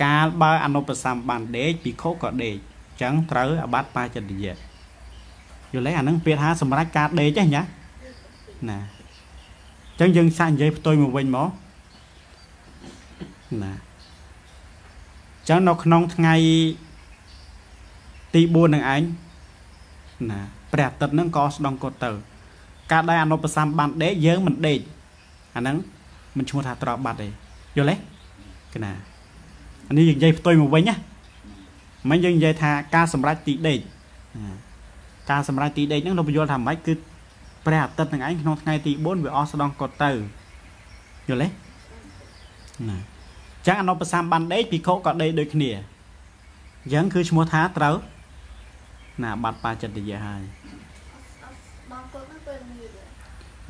កាលបើអនុបសម្បានដេកភិក្ខុក៏ដេកអញ្ចឹងត្រូវអបាត់បាចតិយៈយល់ទេអាហ្នឹងពាក្យថាសម្រាប់ការដេកហ្នឹងណាណាអញ្ចឹងយើងសាកនិយាយផ្ទុយមកវិញមក ណាអញ្ចឹងនៅក្នុងថ្ងៃទី4នឹងឯងណាព្រះអាទិត្យហ្នឹងក៏ស្ដង់កត់ទៅ ការដែលអនុបសម្បានដេកយើងមិនដេកអាហ្នឹងមិនឈ្មោះថាត្រប់បាត់ទេយល់ទេកណាអានេះយើងនិយាយផ្ទុយមកវិញណាមិញយើងនិយាយថាការសម្រេចទីដេកណាការសម្រេចទីដេកហ្នឹងលោកបញ្យល់ថាម៉េចគឺព្រះអាទិត្យនឹងឯងក្នុងថ្ងៃទី4វាអស់ស្ដងគាត់ទៅយល់ទេណា ចឹងអនុបសម្បានដេកភិក្ខុក៏ដេកដូចគ្នាអញ្ចឹងគឺឈ្មោះថាត្រូវណាបាត់បាចិត្តយៈហើយបងកូនហ្នឹងពេលល្ងាច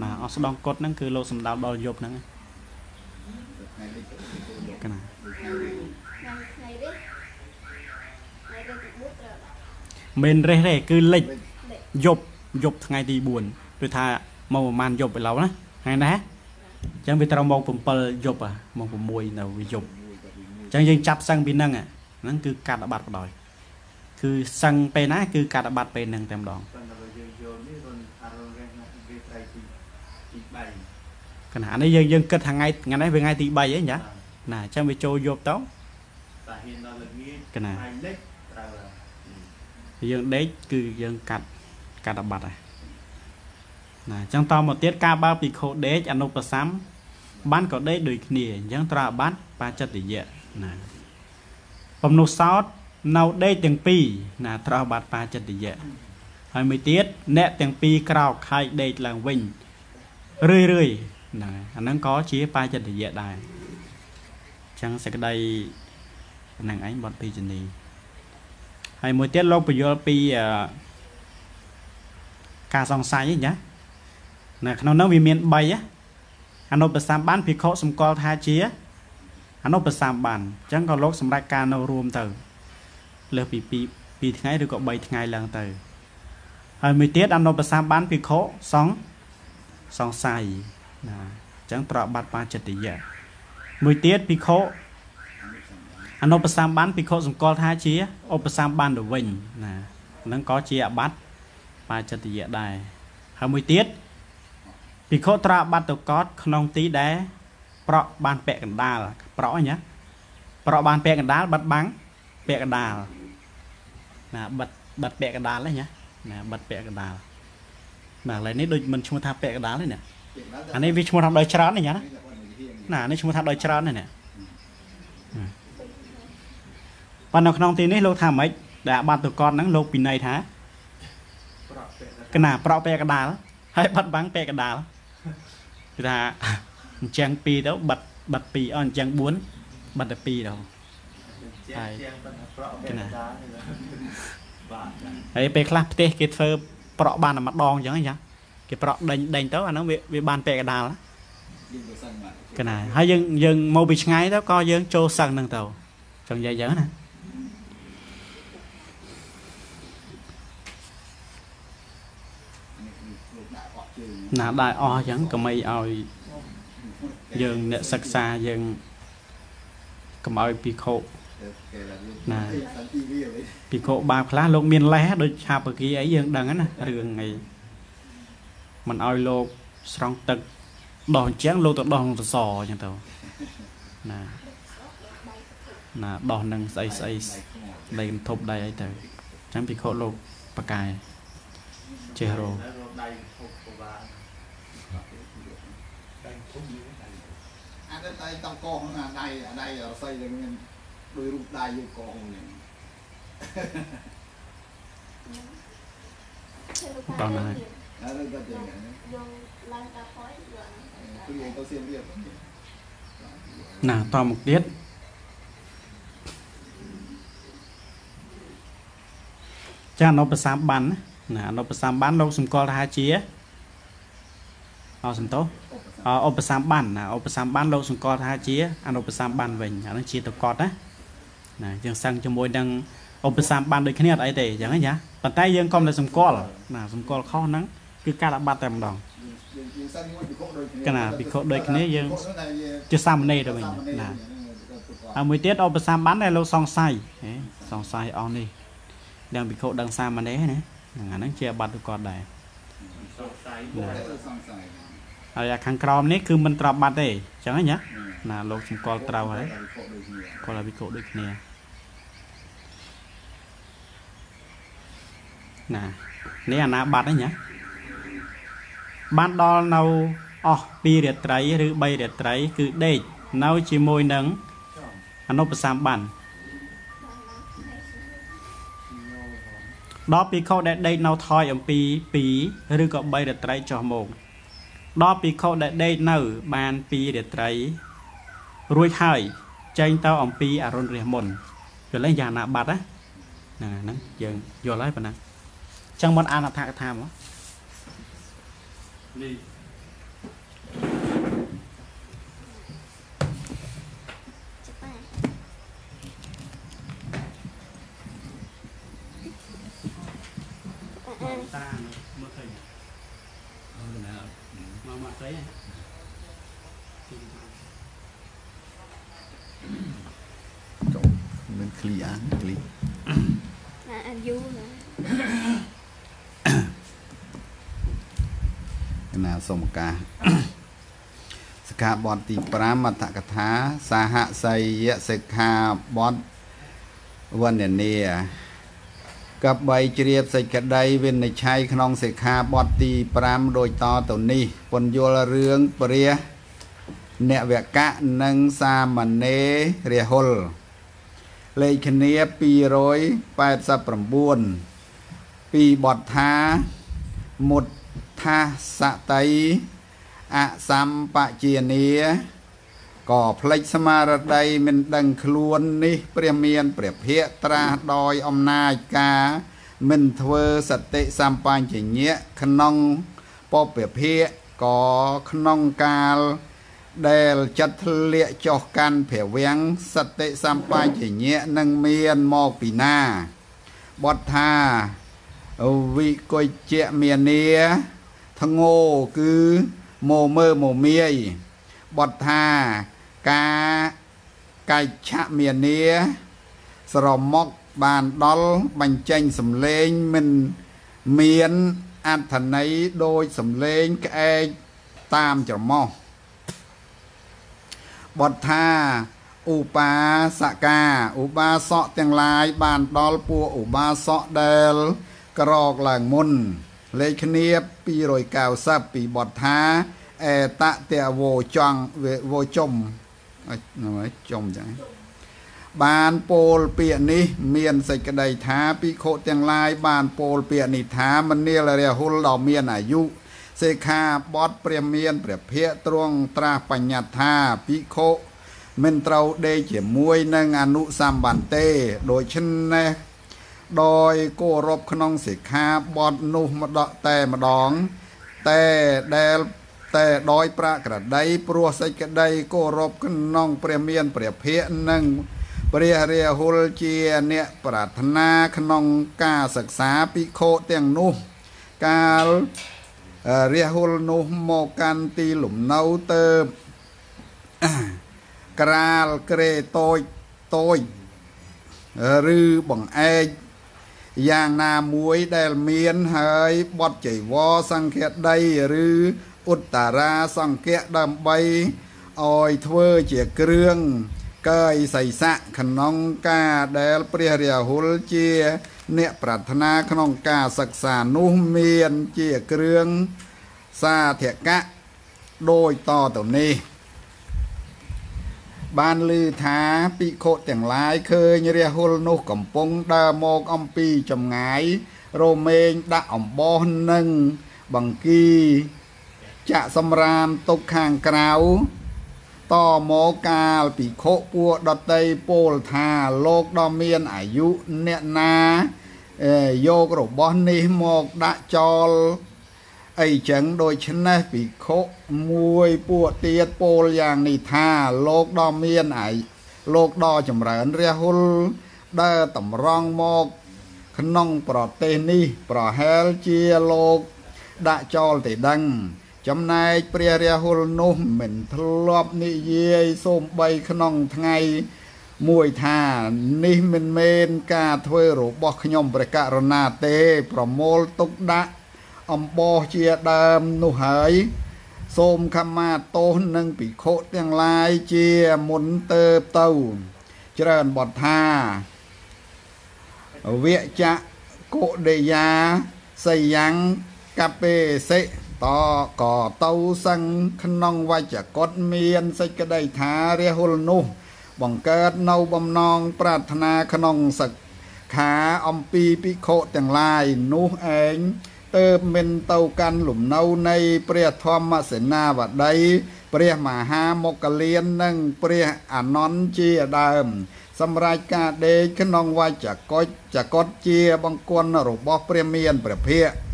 ណាអស់ស្ដងកត់ហ្នឹងគឺលោកសំដៅដល់យប់ហ្នឹងថ្ងៃនេះទៅទៅយកកណាថ្ងៃថ្ងៃនេះថ្ងៃនេះទី4ត្រូវដល់មិនរេះទេគឺលិចលេខយប់យប់ថ្ងៃទី4គឺថាមកប្រហែលយប់ឥឡូវណាថ្ងៃណា អញ្ចឹងវាត្រូវមក7យប់ហ่ะមក6នៅវាយប់អញ្ចឹងយើងចាប់សឹងពីហ្នឹងអាហ្នឹងគឺកាត់អាបត្តិបដ ாய் គឺសឹងពេលណាគឺកាត់អាបត្តិពេលហ្នឹងតែម្ដងប៉ុន្តែបើយើងយកនេះរុនអារុនរេះណាវាត្រៃទីទី3កណាអានេះយើងយើងគិតថាថ្ងៃថ្ងៃនេះវាថ្ងៃទី3អីចាណាអញ្ចឹងវាចូលយប់ទៅតាហ៊ានដល់ល្ងាចកណាថ្ងៃលិចត្រូវហើយយើងដេកគឺយើងកាត់កាត់អាបត្តិហើយ ណាអញ្ចឹងតមកទៀតការបើពិខុដេកអនុបសម្បានក៏ដេកដូចគ្នាអញ្ចឹងត្រូវអាបត្តិបាចិត្តយៈណាពំនុសោតនៅដេកទាំងពីរណាត្រូវអាបត្តិបាចិត្តយៈហើយមួយទៀតអ្នកទាំងពីរក្រោកខែកដេកឡើងវិញរឿយរឿយហ្នឹងហើយអាហ្នឹងក៏ជាបាចិត្តយៈដែរអញ្ចឹងសេចក្តីហ្នឹងឯងបត់ពីជនីហើយមួយទៀតលោកបញ្យល់ពីអឺការសង្ស័យហ្នឹង ណានៅក្នុងនោះវាមាន3ណាអនុបសម្បានភិក្ខុសម្គាល់ថាជាអនុបសម្បានអញ្ចឹងក៏លោកសម្រេចការនៅរួមទៅលើសពី2 2ថ្ងៃឬក៏3ថ្ងៃឡើងទៅហើយមួយទៀតអនុបសម្បានភិក្ខុសង្សង្ស័យណាអញ្ចឹងប្របាត់បាចិត្តយៈមួយទៀតភិក្ខុអនុបសម្បានភិក្ខុសម្គាល់ថាជាឧបសម្បានទៅវិញណាហ្នឹងក៏ជាអបត្តិបាចិត្តយៈដែរហើយមួយទៀត ភិក្ខុត្រាបត្តិទៅកតក្នុងទីដែលប្រក់បានពាក់កណ្ដាលប្រក់អញ្ញប្រក់បានពាក់កណ្ដាលបិទបាំងពាក់កណ្ដាលណាបិទបិទពាក់កណ្ដាលហ្នឹងណាណាបិទពាក់កណ្ដាលបាទឥឡូវនេះដូចមិនឈ្មោះថាពាក់កណ្ដាលទេណាអានេះវាឈ្មោះថាដោយច្រើនទេញ៉ាណាណានេះឈ្មោះថាដោយច្រើនទេណាប៉ុន្តែនៅក្នុងទីនេះលោកថាម៉េចដែលអាបត្តិទៅកតហ្នឹងលោកពិន័យថាប្រក់ពាក់កណាប្រក់ពាក់កដាលហើយបាត់បាំងពាក់កដាល គឺថាអញ្ចឹង2ទៅបាត់បាត់2អស់អញ្ចឹង4បាត់តែ2ទៅជាហើយងជាងប៉ុន្តែប្រក់ពាក់កណាកណ្ដាលនេះបាទហើយពេលខ្លះផ្ទះគេធ្វើប្រក់បានតែម្ដងអញ្ចឹងអញ្ចឹងគេប្រក់ដេញដេញទៅអាហ្នឹងវាវាបានពាក់កដាលណាយើងទៅសឹងបាទកណាហើយយើងយើងមកពីឆ្ងាយទៅក៏យើងចូលសឹងហ្នឹងទៅចង់និយាយអញ្ចឹងណា នេះគឺលោកដាក់អត់ជើង ណាដែរអស់អញ្ចឹងក៏មិនឲ្យយើងអ្នកសិក្សាយើងកុំឲ្យពិខុគេឡាលោកណាសន្តិវាវិញពិខុបាបខ្លះលោកមានលេសដូចឆាបគីអីយើងដឹងហ្នឹងណារឿងអីមិនឲ្យលោកស្រង់ទឹកដោះអញ្ចឹងលោកទៅដោះក្នុងសសរអញ្ចឹងទៅណាណាដោះនឹងស្អីស្អីដីកន្ធប់ដីអីទៅអញ្ចឹងពិខុលោកបកាយចេះរោ ហើយរកដៃហូបពិបាកដៃហូបយូរដៃ អានេះដៃតង់កងអាដៃអាដៃរស័យនឹងមានដោយរូបដៃយកកងនេះដល់ណាហើយអានេះក៏យ៉ាងនេះយកឡើងតាផយយកគឺយើងទៅសៀមរាបណាតមកទៀតចាអនុបសម្បានណាអនុបសម្បានលោកសម្គាល់ថាជា អោសំទោសអឧបសម្បានណាឧបសម្បានលោកសម្គាល់ថាជា អនុបសម្បានវិញអានោះជាតកតណាណាយើងសឹងជាមួយនឹងឧបសម្បានដូចគ្នាអត់អីទេអញ្ចឹងណាប៉ុន្តែយើងកុំតែសម្គាល់ណាសម្គាល់ខុសហ្នឹងគឺការអាបត្តិតែម្ដងយើងយើងសឹងមួយពិខុដូចគ្នាកណាពិខុដូចគ្នាយើងពិខុនោះតែវាជាសាមណេរទៅវិញណាហើយមួយទៀតឧបសម្បានដែលលោកសង្ស័យហេសង្ស័យអស់នេះដឹងពិខុដឹងសាមណេរណាហ្នឹងអាហ្នឹងជាអាបត្តិទៅគាត់ដែរសង្ស័យសង្ស័យ ហើយអាខាងក្រោមនេះគឺមិនត្រាប់បាត់ទេអញ្ចឹងណាណាលោកសម្គាល់ត្រូវហើយពិខុដូចគ្នាគាត់ឲ្យពិខុដូចគ្នាណានេះអាណាបាត់ហ្នឹងណាបានដល់នៅអស់2រាត្រីឬ3រាត្រី គឺដេកនៅជាមួយនឹងអនុបសម្បានបានបានហើយសិញោមដល់ភិក្ខុដែលដេកនៅថយអំពី2ឬក៏3រាត្រីចុះមក ដល់ភិក្ខុដែលដេកនៅ បាន2រាត្រីរួចហើយចេញទៅអំពីអរុណរះមុនយល់ទេយ៉ាងណាបាត់ណាហ្នឹងហ្នឹងយើងយល់ហើយប៉ុណ្ណាអញ្ចឹងមិនអានអត្ថកថាមកនេះច្បាស់អានតាមើលឃើញអឺណា មកមកស្អីចូលមានឃ្លីអានឃ្លីអាអានយូរណាកណាសូមឱកាសសិក្ខាបទទី5អត្ថកថា សហសយយសិក្ខាបទវណ្ណនា កបីជ្រាបសេចក្តីវិនិច្ឆ័យក្នុងសិក្ខាបទទី5ដូចតទៅនេះពន្យល់រឿងព្រះអ្នកវកៈនិងសាមណេររាហុលលេខគ្នា289ពីបទថាមុតថាសតីអសម្បជានី ក៏ផ្លេចស្មារតីមិនដឹងខ្លួននេះព្រះមានព្រះភ័ក្ត្រត្រាស់ដោយអំណាចការ មិនធ្វើសតិសម្បញ្ញញ្ញៈក្នុងពពភៈក៏ក្នុងកាលដែលចិត្តធ្លាក់ចុះកាន់ព្រះវាំងសតិសម្បញ្ញញ្ញៈនឹងមានមកពីណាបទថាវិកុជ្ជមាននាធ្ងោគឺម៉ូមើម៉ូមាយបទថា ការកាច់ឆមាននាស្រមកបានដល់បញ្ចេញសំឡេងមិនមានអត្ថន័យដោយសំឡេងក្អែកតាមច្រមុះបទថាឧបាសកាឧបាសកទាំងឡាយបានដល់ពួកឧបាសកដែលក្រកឡើងមុន លេខគ្នា290ពីបទថាអេតតេវោចង់វោចំ ហ្នឹងចំចឹងបានពោលពាក្យនេះ មានសេចក្តីថាភិក្ខុទាំងឡាយបានពោលពាក្យនេះថាមនាលរហុលដ៏មានអាយុសេខាបត់ព្រះមានព្រះភ័ក្ត្រទ្រង់ត្រាស់បញ្ញត្តិថាភិក្ខុមិនត្រូវដេកជាមួយនឹងអនុសម្បន្ទេដូច្នេះដោយគោរពក្នុងសិក្ខាបទនោះម្ដងតែម្ដង តែដែល តែដោយប្រាក្រតីព្រោះសេចក្តីគោរពក្នុងព្រះមានព្រះភ័ក្ត្រនិងព្រះរាហុលជាអ្នកប្រាថ្នាក្នុងការសិក្សាភិក្ខុទាំងនោះកាលរាហុលនោះមកកាន់ទីលំនៅទៅក្រាលក្រេតូចតូចឬបង្អែកយ៉ាងណាមួយដែលមានហើយបត់ចៃវរសង្ឃដីឬ ឧត្តរាសង្ឃៈដើម្បីឲ្យធ្វើជាគ្រឿងកើយសីស័កក្នុងការដែលព្រះរាហុលជាអ្នកប្រាថ្នាក្នុងការសិក្សានោះមានជាគ្រឿងសាធកៈដោយតទៅនេះបានឮថាភិក្ខុទាំងឡាយឃើញរាហុលនោះកំពុងដើរមកអំពីចម្ងាយរមែងដាក់អំបោះនិងបង្គី ចាក់សម្រាមទុកខាងក្រៅតមកកាលភិក្ខុពួកដតីពោលថាលោកដ៏មានអាយុអ្នកណាយករបស់នេះមកដាក់ចោលអីចឹងដូច្នេះភិក្ខុមួយពួកទៀតពោលយ៉ាងនេះថាលោកដ៏មានអាយុលោកដ៏ចម្រើនរះហុលដើរតម្រង់មកក្នុងប្រទេសនេះ ប្រហែលជាលោកដាក់ចោលទេដឹង ចំណែកព្រះរាហុលនោះមិនធ្លាប់និយាយសូម្បីក្នុងថ្ងៃមួយថានេះមិនមែនការធ្វើរបស់ខ្ញុំព្រះករុណាទេ ប្រមូលទុកដាក់អំបោះជាដើមនោះហើយសូមខមាទោសនឹងភិក្ខុទាំងឡាយជាមុនទៅទៅច្រើនបទថាវជៈកុដេយាសយ៉ាងកពេសិ តក៏ទៅសឹងក្នុងវច្ចកតមានសេចក្តីថារាហុលនោះ បង្កើតនៅបំណងប្រាថ្នាក្នុងសិក្ខាអំពីភិក្ខុទាំងឡាយនោះឯងទើបមិនទៅកាន់លំនៅនៃព្រះធម្មសេនាបតី ព្រះមហាមុគលាននិងព្រះអានន្ទជាដើម សម្រាប់ការដេកក្នុងវច្ចកុចចកុតជាបង្គន់របស់ព្រះមានព្រះភិក្ខ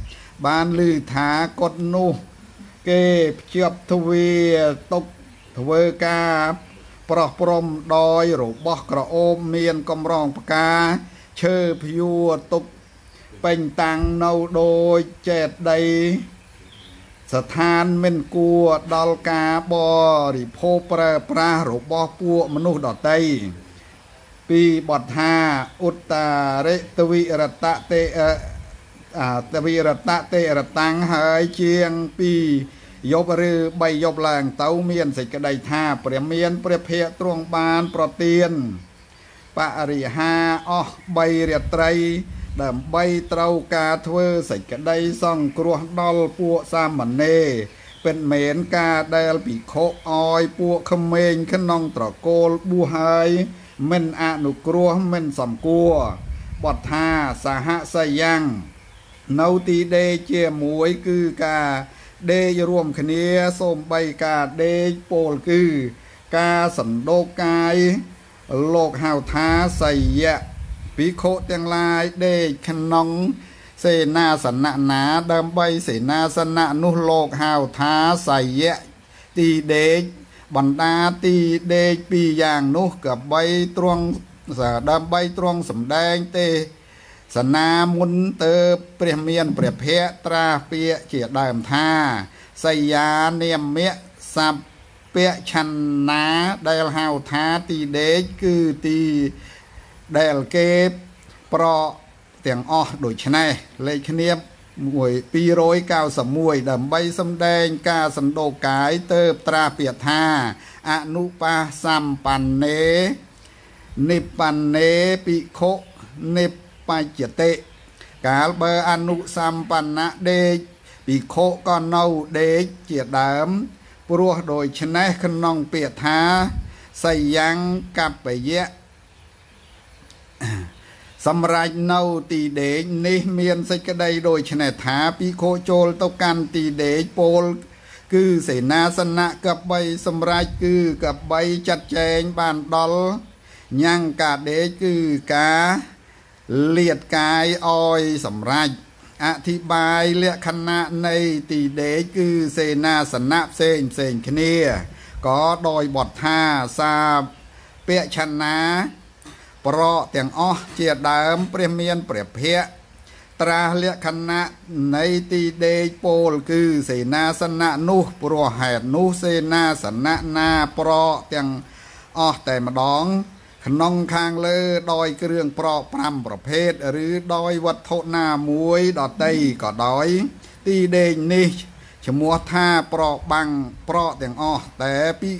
បានឮថាកុដនោះ គេភ្ជាប់ទ្វាទុកធ្វើការប្រោះព្រំដោយរបស់ក្រអូបមានកំរងផ្កាឈើភួរទុកពេញតាំងនៅដូចចេតដី ស្ថានមិនគួរដល់ការបរិភោគប្រើប្រាស់របស់ពួកមនុស្សដតីពីបទថាឧត្តារិតវិរតតេអអា តវិរតតេរតាំងហើយជាង2យប់ឬ3យប់ឡើងទៅមានសេចក្តីថាព្រះមានព្រះភិយទ្រង់បានប្រទៀនបរិហាអស់3រាត្រី ដើម្បីត្រូវការធ្វើសេចក្តីសង្គ្រោះដល់ពួកសាមណេរពិតមែនការដែលភិក្ខុអោយពួកក្មេងក្នុងត្រកូលបួសហើយមិនអនុគ្រោះមិនសំគួរបទថាសហសយ៉ាង នៅទីដេកជាមួយគឺការដេករួមគ្នាសូម្បីការដេកពោលគឺ ការសណ្ដោកកាយលោកហៅថាសយៈភិក្ខុទាំងឡាយដេកក្នុងសេនាសនៈណាដើម្បីសេនាសនៈនោះលោកហៅថាសយៈទីដេកបណ្ដាទីដេកពីរយ៉ាងនោះក៏បីទ្រង់ដើម្បីទ្រង់សម្ដែងទេ សនាមុនទៅព្រះមានព្រះភ័ក្ត្រាពាក្យជាដើមថាសយានាមៈសัพពៈឆន្នាដែលហៅថាទីដេកគឺទីដែលគេប្រទាំងអស់ដូច្នេះលេខគ្នា1291ដើម្បីសម្ដែងការសណ្ដោកាយទៅត្រាពាក្យថាអនុបាសម្បណ្ណេនិប្បណ្ណេភិក្ខុនិប ច្ចតិកាលបើអនុសម្បណ្ណៈដេកភិក្ខុក៏នៅដេកជាដើម ព្រោះដូច្នេះក្នុងពាក្យថាសយ៉ាងកបយៈសម្រាប់នៅទីដេកនេះមានសេចក្តីដូចនេះថាភិក្ខុចូលទៅកាន់ទីដេកពោលគឺសេនាសនៈកបីសម្រាប់គឺកបីចាត់ចែងបានដល់ញ៉ាំងកាដេកគឺការ លាតកាយអោយសម្រេចអធិប្បាយលក្ខណៈនៃទីដេកគឺសេនាសនៈផ្សេងផ្សេងគ្នាក៏ដោយបទថាសាពៈឆណាប្រកទាំងអស់ជាដើមព្រះមានព្រះភ័ក្ត្រត្រាស់លក្ខណៈនៃទីដេកពោលគឺសេនាសនៈនោះព្រោះហេតុនោះសេនាសនៈណាប្រកទាំងអស់តែម្ដង ក្នុងខាងលើដោយគ្រឿងប្រក5ប្រភេទឬដោយវត្ថុណាមួយដតីក៏ដោយទីដេកនេះឈ្មោះថាប្រកបាំងប្រកទាំងអស់តែពី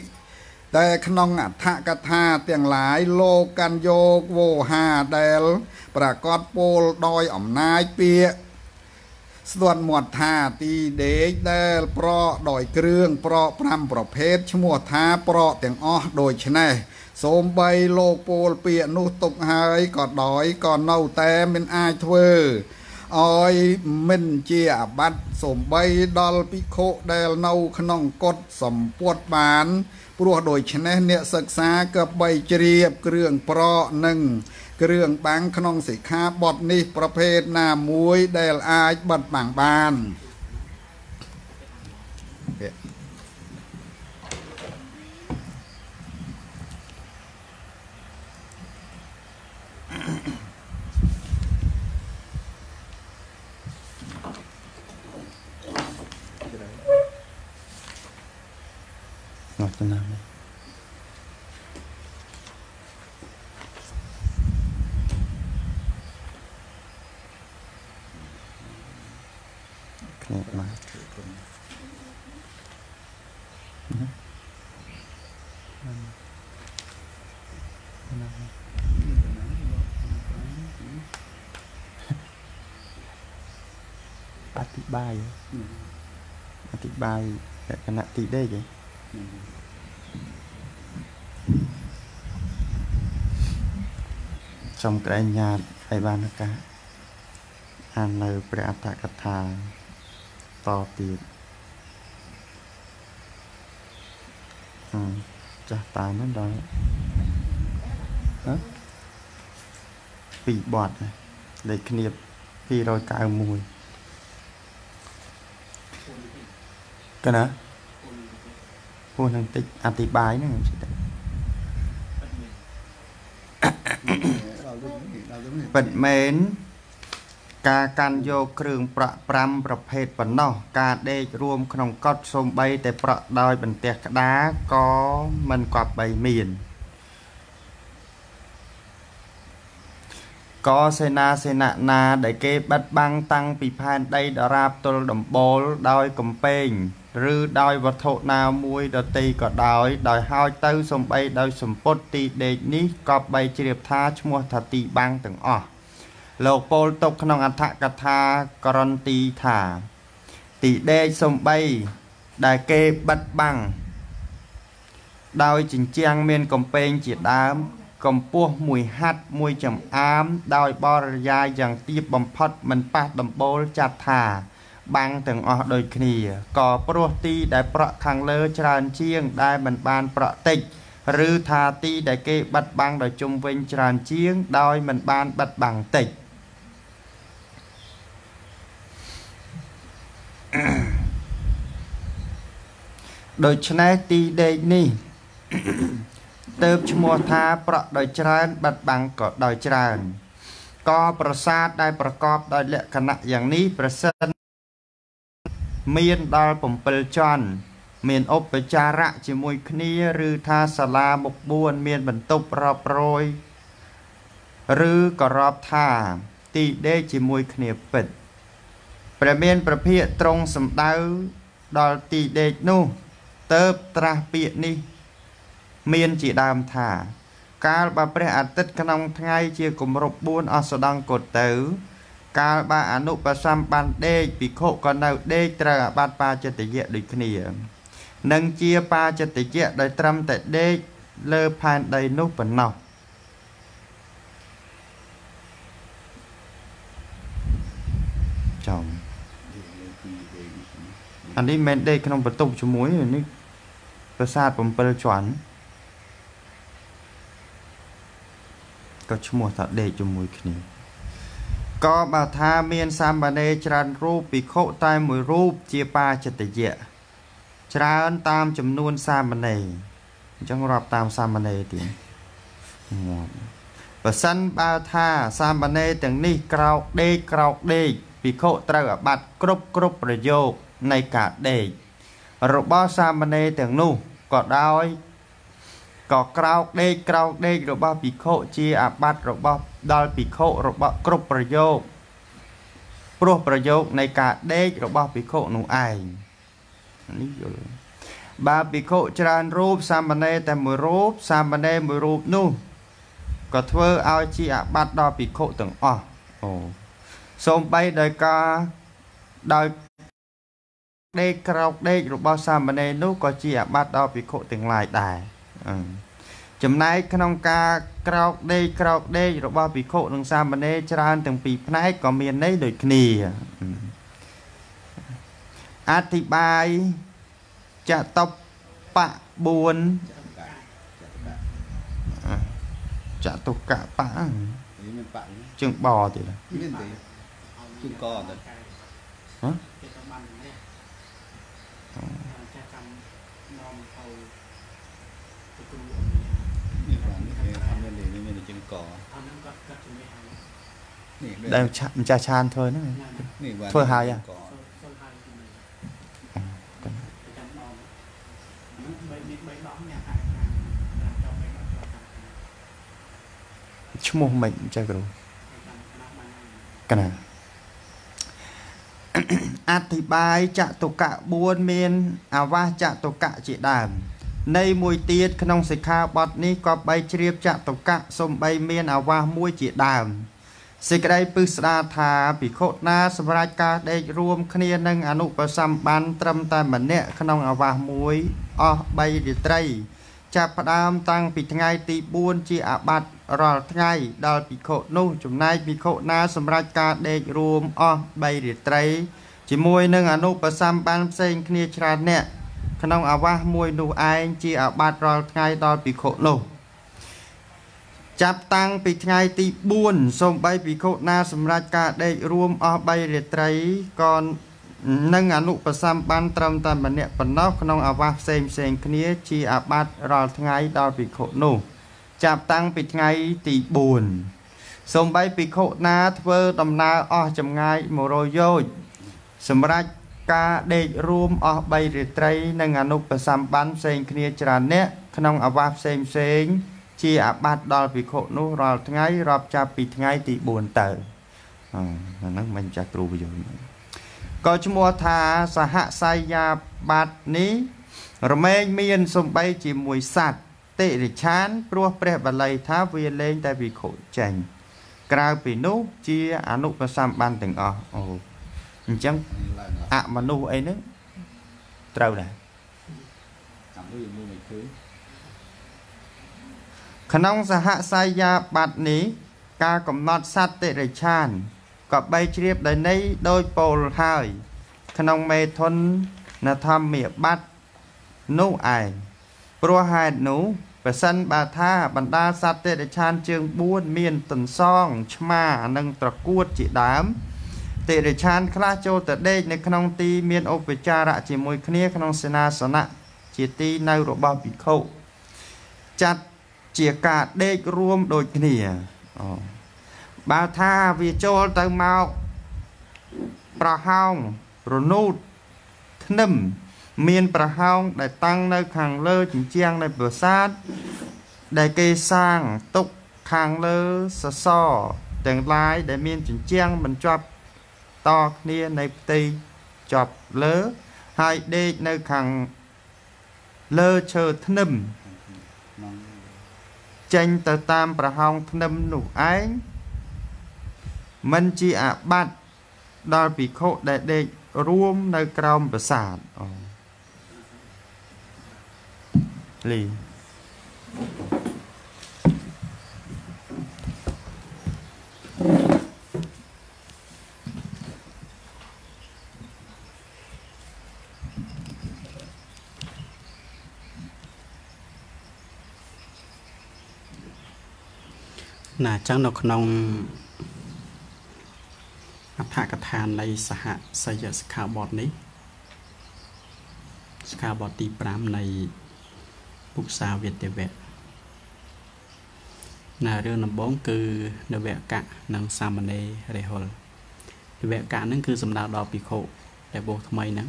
តែក្នុងអដ្ឋកថាទាំងឡាយលោកកាន់យកវោហាដែលប្រកាសពោលដោយអំណាចពាក្យស្ទាត់មាត់ថាទីដេកដែលប្រកដោយគ្រឿងប្រក5ប្រភេទឈ្មោះថាប្រកទាំងអស់ដូច្នេះ សូមបីលោកពោលពាក្យនោះទុកហើយក៏ដោយក៏នៅតែមិនអាចធ្វើឲ្យមិនជាអាបត្តិសំបីដល់ភិក្ខុដែលនៅក្នុងកុដសម្ពុតបាន ព្រោះដូច្នេះអ្នកសិក្សាក៏បីជ្រាបគ្រឿងប្រកនិងគ្រឿងបាំងក្នុងសិក្ខាបទនេះប្រភេទណាមួយដែលអាចបិទបាំងបាន ngọt cho nào đây Cái này mà. Ừ. អធិប្បាយអធិប្បាយលក្ខណៈទីដេកឯងចំក្រែងញាតឲ្យបានឱកាសអាននៅព្រះអត្ថកថាតទៀតអឺចាស់តាមិនដល់ហ៎ពីរបាត់លេខគ្នា291 កណាពោះនឹងតិចអធិប្បាយហ្នឹងខ្ញុំចិត្តប៉ិតមែនការកាន់យកគ្រឿងប្រក់5ប្រភេទប៉ុណ្ណោះការដេករួមក្នុងកត់សូម្បីតែប្រក់ដោយបន្ទះក្តារក៏មិនគប្បីមានកសេនាសេនៈណាដែលគេបិទបាំងតាំងពីផែនដីដរាបទល់ដំបូលដោយកំពែង ឬដោយវត្ថុណាមួយដតីក៏ដោយ ដោយហើយទៅសំបីដោយសម្ពុតទីដេកនេះក៏បីជ្រាបថាឈ្មោះថាទីបាំងទាំងអស់លោកពោលទុកក្នុងអដ្ឋកថាករន្ទីថា ទីដេកសំបីដែលគេបិទបាំងដោយជញ្ជាំងមានកំពែងជាដើមកម្ពស់មួយហាត់មួយចំអាម ដោយបរិយាយយ៉ាងទាបបំផុតមិនប៉ះដំបូលចាត់ថា បាំងទាំងអស់ដូចគ្នាក៏ព្រោះទីដែលប្រក់ខាងលើច្រើនជាង ដែលមិនបានប្រក់តិចឬថាទីដែលគេបិទបាំងដោយជុំវិញច្រើនជាង ដោយមិនបានបិទបាំងតិចដូច្នេះទីដេកនេះទៅឈ្មោះថាប្រក់ដោយច្រើនបាត់បាំងក៏ដោយច្រើនក៏ប្រាសាទដែលប្រកបដោយលក្ខណៈយ៉ាងនេះប្រសិន មានដល់7ជាន់មានឧបចារៈជាមួយគ្នាឬថាសាលាមុខ4មានបន្ទប់រាប់រយឬក៏រាប់ថាទីដេកជាមួយគ្នាពិតព្រះមានប្រភិកត្រង់សំដៅដល់ទីដេកនោះទៅត្រាស់ពាក្យនេះ មានជាដើមថា កាលបើព្រះអាទិត្យក្នុងថ្ងៃជាគម្រប់4អសដង្គតទៅ កាលបើអនុបសម្បានដេកភិក្ខុក៏នៅដេកត្រូវអាបត្តិបាចិត្តយៈដូចគ្នានឹងជាបាចិត្តយៈដោយត្រឹមតែដេកលើផែនដីនោះប៉ុណ្ណោះចំអានេះមិនដេកក្នុងបន្ទប់ជាមួយនេះប្រាសាទ7ជាន់ក៏ឈ្មោះថាដេកជាមួយគ្នា ក៏បើថាមានសាមណេរច្រើនរូបភិក្ខុតែមួយរូបជាបាចិត្តយៈច្រើនតាមចំនួនសាមណេរអញ្ចឹងរាប់តាមសាមណេរទៀតងាប់បើសិនបើថាសាមណេរទាំងនេះក្រោកដេកក្រោកដេកភិក្ខុត្រូវអាបត្តិគ្រប់គ្រប់ប្រយោគនៃការដេករបស់សាមណេរទាំងនោះក៏ដោយ ក៏ក្រោកដេកក្រោកដេករបស់ភិក្ខុជាអាបត្តិរបស់ដល់ភិក្ខុរបស់គ្រប់ប្រយោគព្រោះប្រយោគនៃការដេករបស់ភិក្ខុនោះឯងនេះយល់បើភិក្ខុច្រើនរូបសាមណេរតែមួយរូបសាមណេរមួយរូបនោះក៏ធ្វើឲ្យជាអាបត្តិដល់ភិក្ខុទាំងអស់អូសូម្បីដោយការដោយដេកក្រោកដេករបស់សាមណេរនោះក៏ជាអាបត្តិដល់ភិក្ខុទាំងឡាយដែរអឺ ចំណែកក្នុងការក្រោកដេកក្រោកដេករបស់ភិក្ខុនិងសាមណេរច្រើនទាំងពីរផ្នែកក៏មានន័យដូចគ្នាអធិប្បាយចតបៈ4ចតុកៈបៈនេះមានបាក់ជើងបទៀតមានទេជើងកទៅហ៎គេទៅបាននេះចាស់ចាំនាំទៅទៅគ្រូ នេះបាទនេះគេអត់មានទេនេះមានតែជើង កអាហ្នឹងគាត់គាត់ជំនាញហើយនេះដែលឆាម្ចាស់ឆានធ្វើហ្នឹងនេះបាទធ្វើហើយហ៎ជើងកសុនហើយជំនាញចាំដងហ្នឹងបីមានបីដងអ្នកអាចថាចាំបីដងគាត់ថាឈ្មោះមិនចេះគ្រូតាមណាស់បានកណាអធិប្បាយចតុកៈ4មានអវាសចតុកៈជាដើម នៃមួយទៀតក្នុងសិក្ខាបទនេះក៏បីជ្រាបចតុកៈសំបីមានអវាសមួយជាដើមសេចក្តីពឹស្ដាថាភិក្ខុណាសម្រាប់ការដេករួមគ្នានឹងអនុបសម្បានត្រឹមតែម្នាក់ក្នុងអវាសមួយអស់3រាត្រី ចាប់ផ្ដើមតាំងពីថ្ងៃទី4ជាអាបត្តិរាល់ថ្ងៃដល់ភិក្ខុនោះចំណែកភិក្ខុណាសម្រាប់ការដេករួមអស់3រាត្រី ជាមួយនឹងអនុបសម្បានផ្សេងគ្នាច្រើនអ្នក ក្នុងអាវាសមួយនោះឯងជាអាបត្តិរាល់ថ្ងៃដល់ភិក្ខុនោះចាប់តាំងពីថ្ងៃទី4សូម្បីភិក្ខុណាសម្រាប់ការដេករួមអស់3រាត្រីក៏នឹងអនុបសម្បានត្រឹមតែម្នាក់ប៉ុណ្ណោះក្នុងអាវាសផ្សេងផ្សេងគ្នាជាអាបត្តិរាល់ថ្ងៃដល់ភិក្ខុនោះចាប់តាំងពីថ្ងៃទី4សូម្បីភិក្ខុណាធ្វើដំណើរអស់ចម្ងាយ100យោជន៍សម្រាប់ ការដេករួមអស់3រាត្រី និងអនុបសម្បានផ្សេងគ្នាច្រើនអ្នកក្នុងអាវាសផ្សេងផ្សេងជាអាបត្តិដល់ភិក្ខុនោះរាល់ថ្ងៃរាប់ចាប់ពីថ្ងៃទី4ទៅអឺហ្នឹងមិនចាស់គ្រូបញ្យល់ក៏ឈ្មោះថាសហសៃយាបាតនេះ រមែងមានសំបីជាមួយសัตว์តិរិឆានព្រោះព្រះបាលីថាវាលែងតែវិខុចេញក្រៅពីនោះជាអនុបសម្បានទាំងអស់អូ អញ្ចឹងអមនុស្សអីហ្នឹងត្រូវដែរចាំដូចមួយមិនឃើញក្នុងសហសាយាបត្តិនេះ ការកំណត់សត្វតិរិឆានក៏បីជ្រាបដោយន័យដោយពោលហើយ ក្នុងមេធននធម្មាបត្តិនោះឯងព្រោះហេតុនោះប្រសិនបើថាបណ្ដាសត្វតិរិឆានជើង4មានទន្សងឆ្មានិងត្រកួតជាដើម តិរិឆានខ្លះចូលទៅដេកនៅក្នុងទីមានឧបចារៈជាមួយគ្នាក្នុងសេនាសនៈជាទីនៅរបស់ភិក្ខុចាត់ជាការដេករួមដូចគ្នាអូបើថាវាចូលទៅមកប្រហោងរនូតធ្នឹមមានប្រហោងដែលតាំងនៅខាងលើជញ្ជាំងនៃប្រាសាទដែលគេសាងទុកខាងលើសសរទាំងឡាយដែលមានជញ្ជាំងបញ្ចប់ តគ្នានៃផ្ទៃចប់លើហើយដេកនៅខាងលើឈើធ្នឹមក្នុងចេញទៅតាមប្រហោងធ្នឹមនោះឯងមិនជាអាបត្តិដល់ភិក្ខុដែលដេករួមនៅក្រោមប្រាសាទអូលី ណាអញ្ចឹងនៅក្នុងអដ្ឋកថានៃសហសយសិក្ខាបទនេះសិក្ខាបទទី5នៃពុកសាវេទវៈណារឿងដំបូងគឺនវកៈនិងសាមណេររហុលនវកៈហ្នឹងគឺសំដៅដល់ភិក្ខុដែលបួសថ្មីហ្នឹង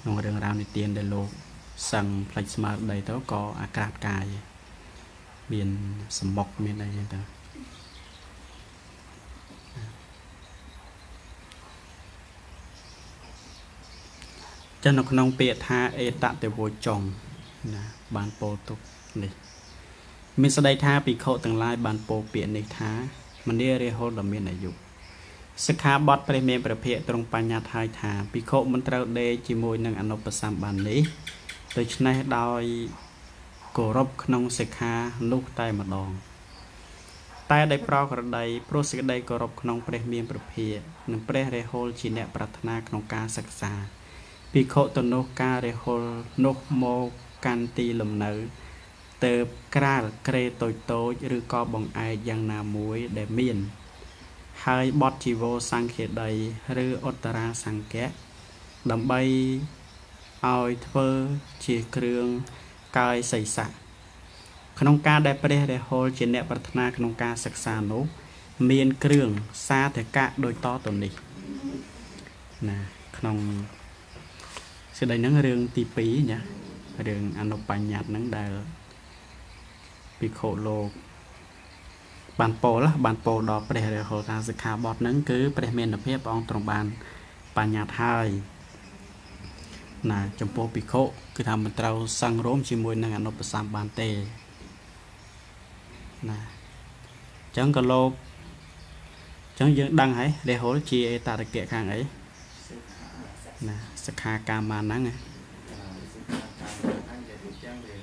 ក្នុងរឿងរ៉ាវនិទានដែលលោកសឹងផ្លេចស្មារតីទៅក៏អាក្រាតកាយ មានសមុកមានអីចឹងទៅចឹងនៅក្នុងពាក្យថាអេតតេវោចុងណាបានពោលទុកនេះមានស្ដីថាភិក្ខុទាំងឡាយបានពោលពាក្យនេះថាមនីរាហុលដ៏មានអាយុសិក្ខាបទព្រះមានព្រះភិក្ខត្រង់បញ្ញត្តិហើយថាភិក្ខុមិនត្រូវដេកជាមួយនឹងអនុបសម្បាននេះដូច្នេះដោយ គោរពក្នុងសិក្ខានោះតែម្ដង តែដោយប្រក្រតីព្រោះសេចក្តីគោរពក្នុងព្រះមានព្រះភិក្ខនិងព្រះរាហុលជាអ្នកប្រាថ្នាក្នុងការសិក្សាភិក្ខុទៅនោះការរាហុលនោះមកកាន់ទីលំនៅទៅក្រាលក្រេតូចតូច ឬក៏បង្អែកយ៉ាងណាមួយដែលមាន ហើយបត់ជីវោសង្ឃេដីឬឧត្តរាសង្កៈដើម្បីឲ្យធ្វើជាគ្រឿង កាយសីស័កក្នុងការដែលព្រះរាហុលជាអ្នកប្រាថ្នាក្នុងការសិក្សានោះមានគ្រឿងសាធកៈដូចតទៅនេះណាក្នុងសេចក្តីហ្នឹងរឿងទី2ណារឿងអនុបញ្ញត្តិហ្នឹងដែលភិក្ខុលោកបានពោលបានពោលដល់ព្រះរាហុលថាសិក្ខាបទហ្នឹងគឺព្រះមានភាពព្រះអង្គទ្រង់បានបញ្ញត្តិហើយ ណាចំពោះភិក្ខុគឺថាមិនត្រូវសង្រួមជាមួយនឹងអនុបសម្បានទេណាអញ្ចឹងក៏លោកអញ្ចឹងយើងដឹងហើយរាហុលជាអេតរគៈខាងអីណាសិក្ខាកាមាហ្នឹងណាសិក្ខាកាមហ្នឹងជាជាងវា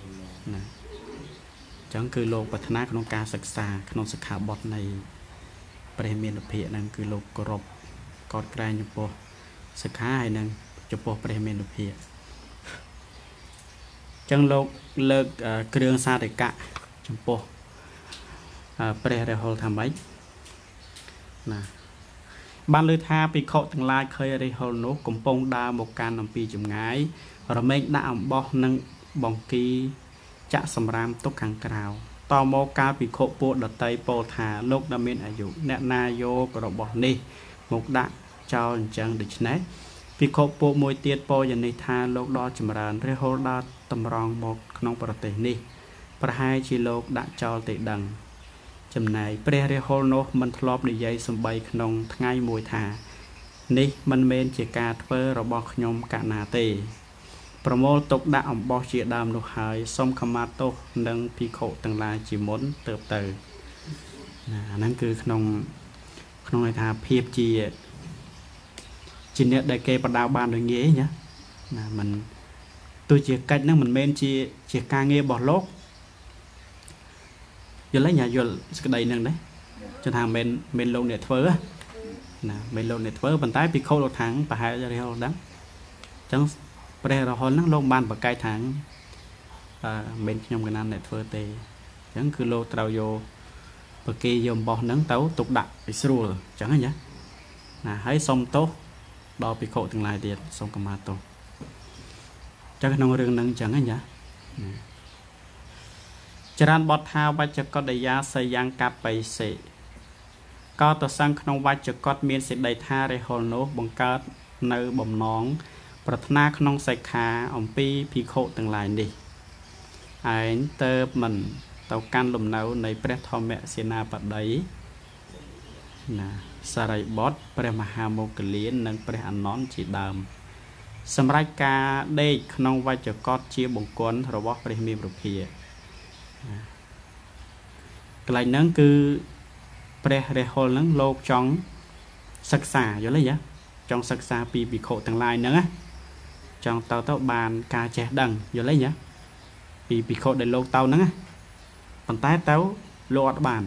ណាអញ្ចឹងគឺលោកប្រាថ្នាក្នុងការសិក្សា ក្នុងសិក្ខាបទនៃព្រះមានភិហ្នឹងគឺលោកគោរពកោតក្រែងចំពោះសិក្ខាហើយនឹង ចំពោះព្រះមានភិអញ្ចឹងលោកលើកអឺគ្រឿងសាធិកៈចំពោះអឺព្រះរហុលថាម៉េចណាបានលើថាភិក្ខុទាំងឡាយឃើញរិហុលនោះកំពុងដើរមកកាន់អំពីចម្ងាយរមែងដាក់អំបោះនិងបង្គីចាក់សម្រាមទុកខាងក្រៅតមកកាលភិក្ខុពួកដតីពោលថាលោកដែលមានអាយុអ្នកណាយករបស់នេះមកដាក់ចោលអញ្ចឹងដូច្នេះ ភិក្ខុពួកមួយទៀតពោលយ៉ាងនេះថាលោកដល់ចម្រើនរិហុលដល់តម្រង់មកក្នុងប្រទេសនេះ ប្រហែលជាលោកដាក់ចោលទេដឹង ចំណែកព្រះរាហុលនោះមិនធ្លាប់និយាយសំបីក្នុងថ្ងៃមួយថា នេះមិនមែនជាការធ្វើរបស់ខ្ញុំកណាទេ ប្រមូលទុកដាក់អំបោះជាដើមនោះហើយសូមខមាទោសនឹងភិក្ខុទាំងឡាយជាមុនទៅទៅណាអាហ្នឹងគឺក្នុងក្នុងន័យថាភាពជា ជាអ្នកដែលគេបដៅបានដោយងាយណាណាมันទោះជាកិច្ចហ្នឹងមិនមែនជាជាការងាររបស់លោកយល់ទេញ៉ាយល់សក្តីហ្នឹងដែរចង់ថាមិនមែនមិនលោកអ្នកធ្វើណាមិនលោកអ្នកធ្វើប៉ុន្តែពិខុលោកថាងប្រហែលរហូតដឹងអញ្ចឹងព្រះរហូតហ្នឹងលោកបានប្រកែកថាងអឺមិនខ្ញុំកណានអ្នកធ្វើទេអញ្ចឹងគឺលោកត្រូវយកប្រគេយកអំបោះហ្នឹងទៅទុកដាក់ឲ្យស្រួលអញ្ចឹងណាណាហើយសុំទោស ដល់ពិខុទាំងឡាយទៀតសូមកម្មាទោសចឹងក្នុងរឿងហ្នឹងអញ្ចឹងណាណាចរានបទថាវច្ចកតយាសយ៉ាងកបិសេក៏តសង្ឃក្នុងវច្ចកតមានសេចក្តីថារហុលនោះបង្កើតនៅបំណង ប្រាថ្នាក្នុងសិក្ខាអំពីភិក្ខុទាំងឡាយនេះឯងទៅមិនទៅកាន់លំនៅនៃព្រះធម្មសេនាបតីណា សារីបុត្រព្រះមហាមោគលាន និងព្រះអនន្តជាដើមសម្រាប់ការដេកក្នុងវច្ចកតជាបង្គន់របស់ព្រះមេរុភាកន្លែងហ្នឹងគឺព្រះរហុលហ្នឹងលោកចង់សិក្សាយល់ទេយ៉ាចង់សិក្សាពីវិខុទាំងឡាយហ្នឹងណាចង់ទៅទៅបានការចេះដឹងយល់ទេយ៉ាពីវិខុដែលលោកទៅហ្នឹងណាប៉ុន្តែទៅលោកអត់បាន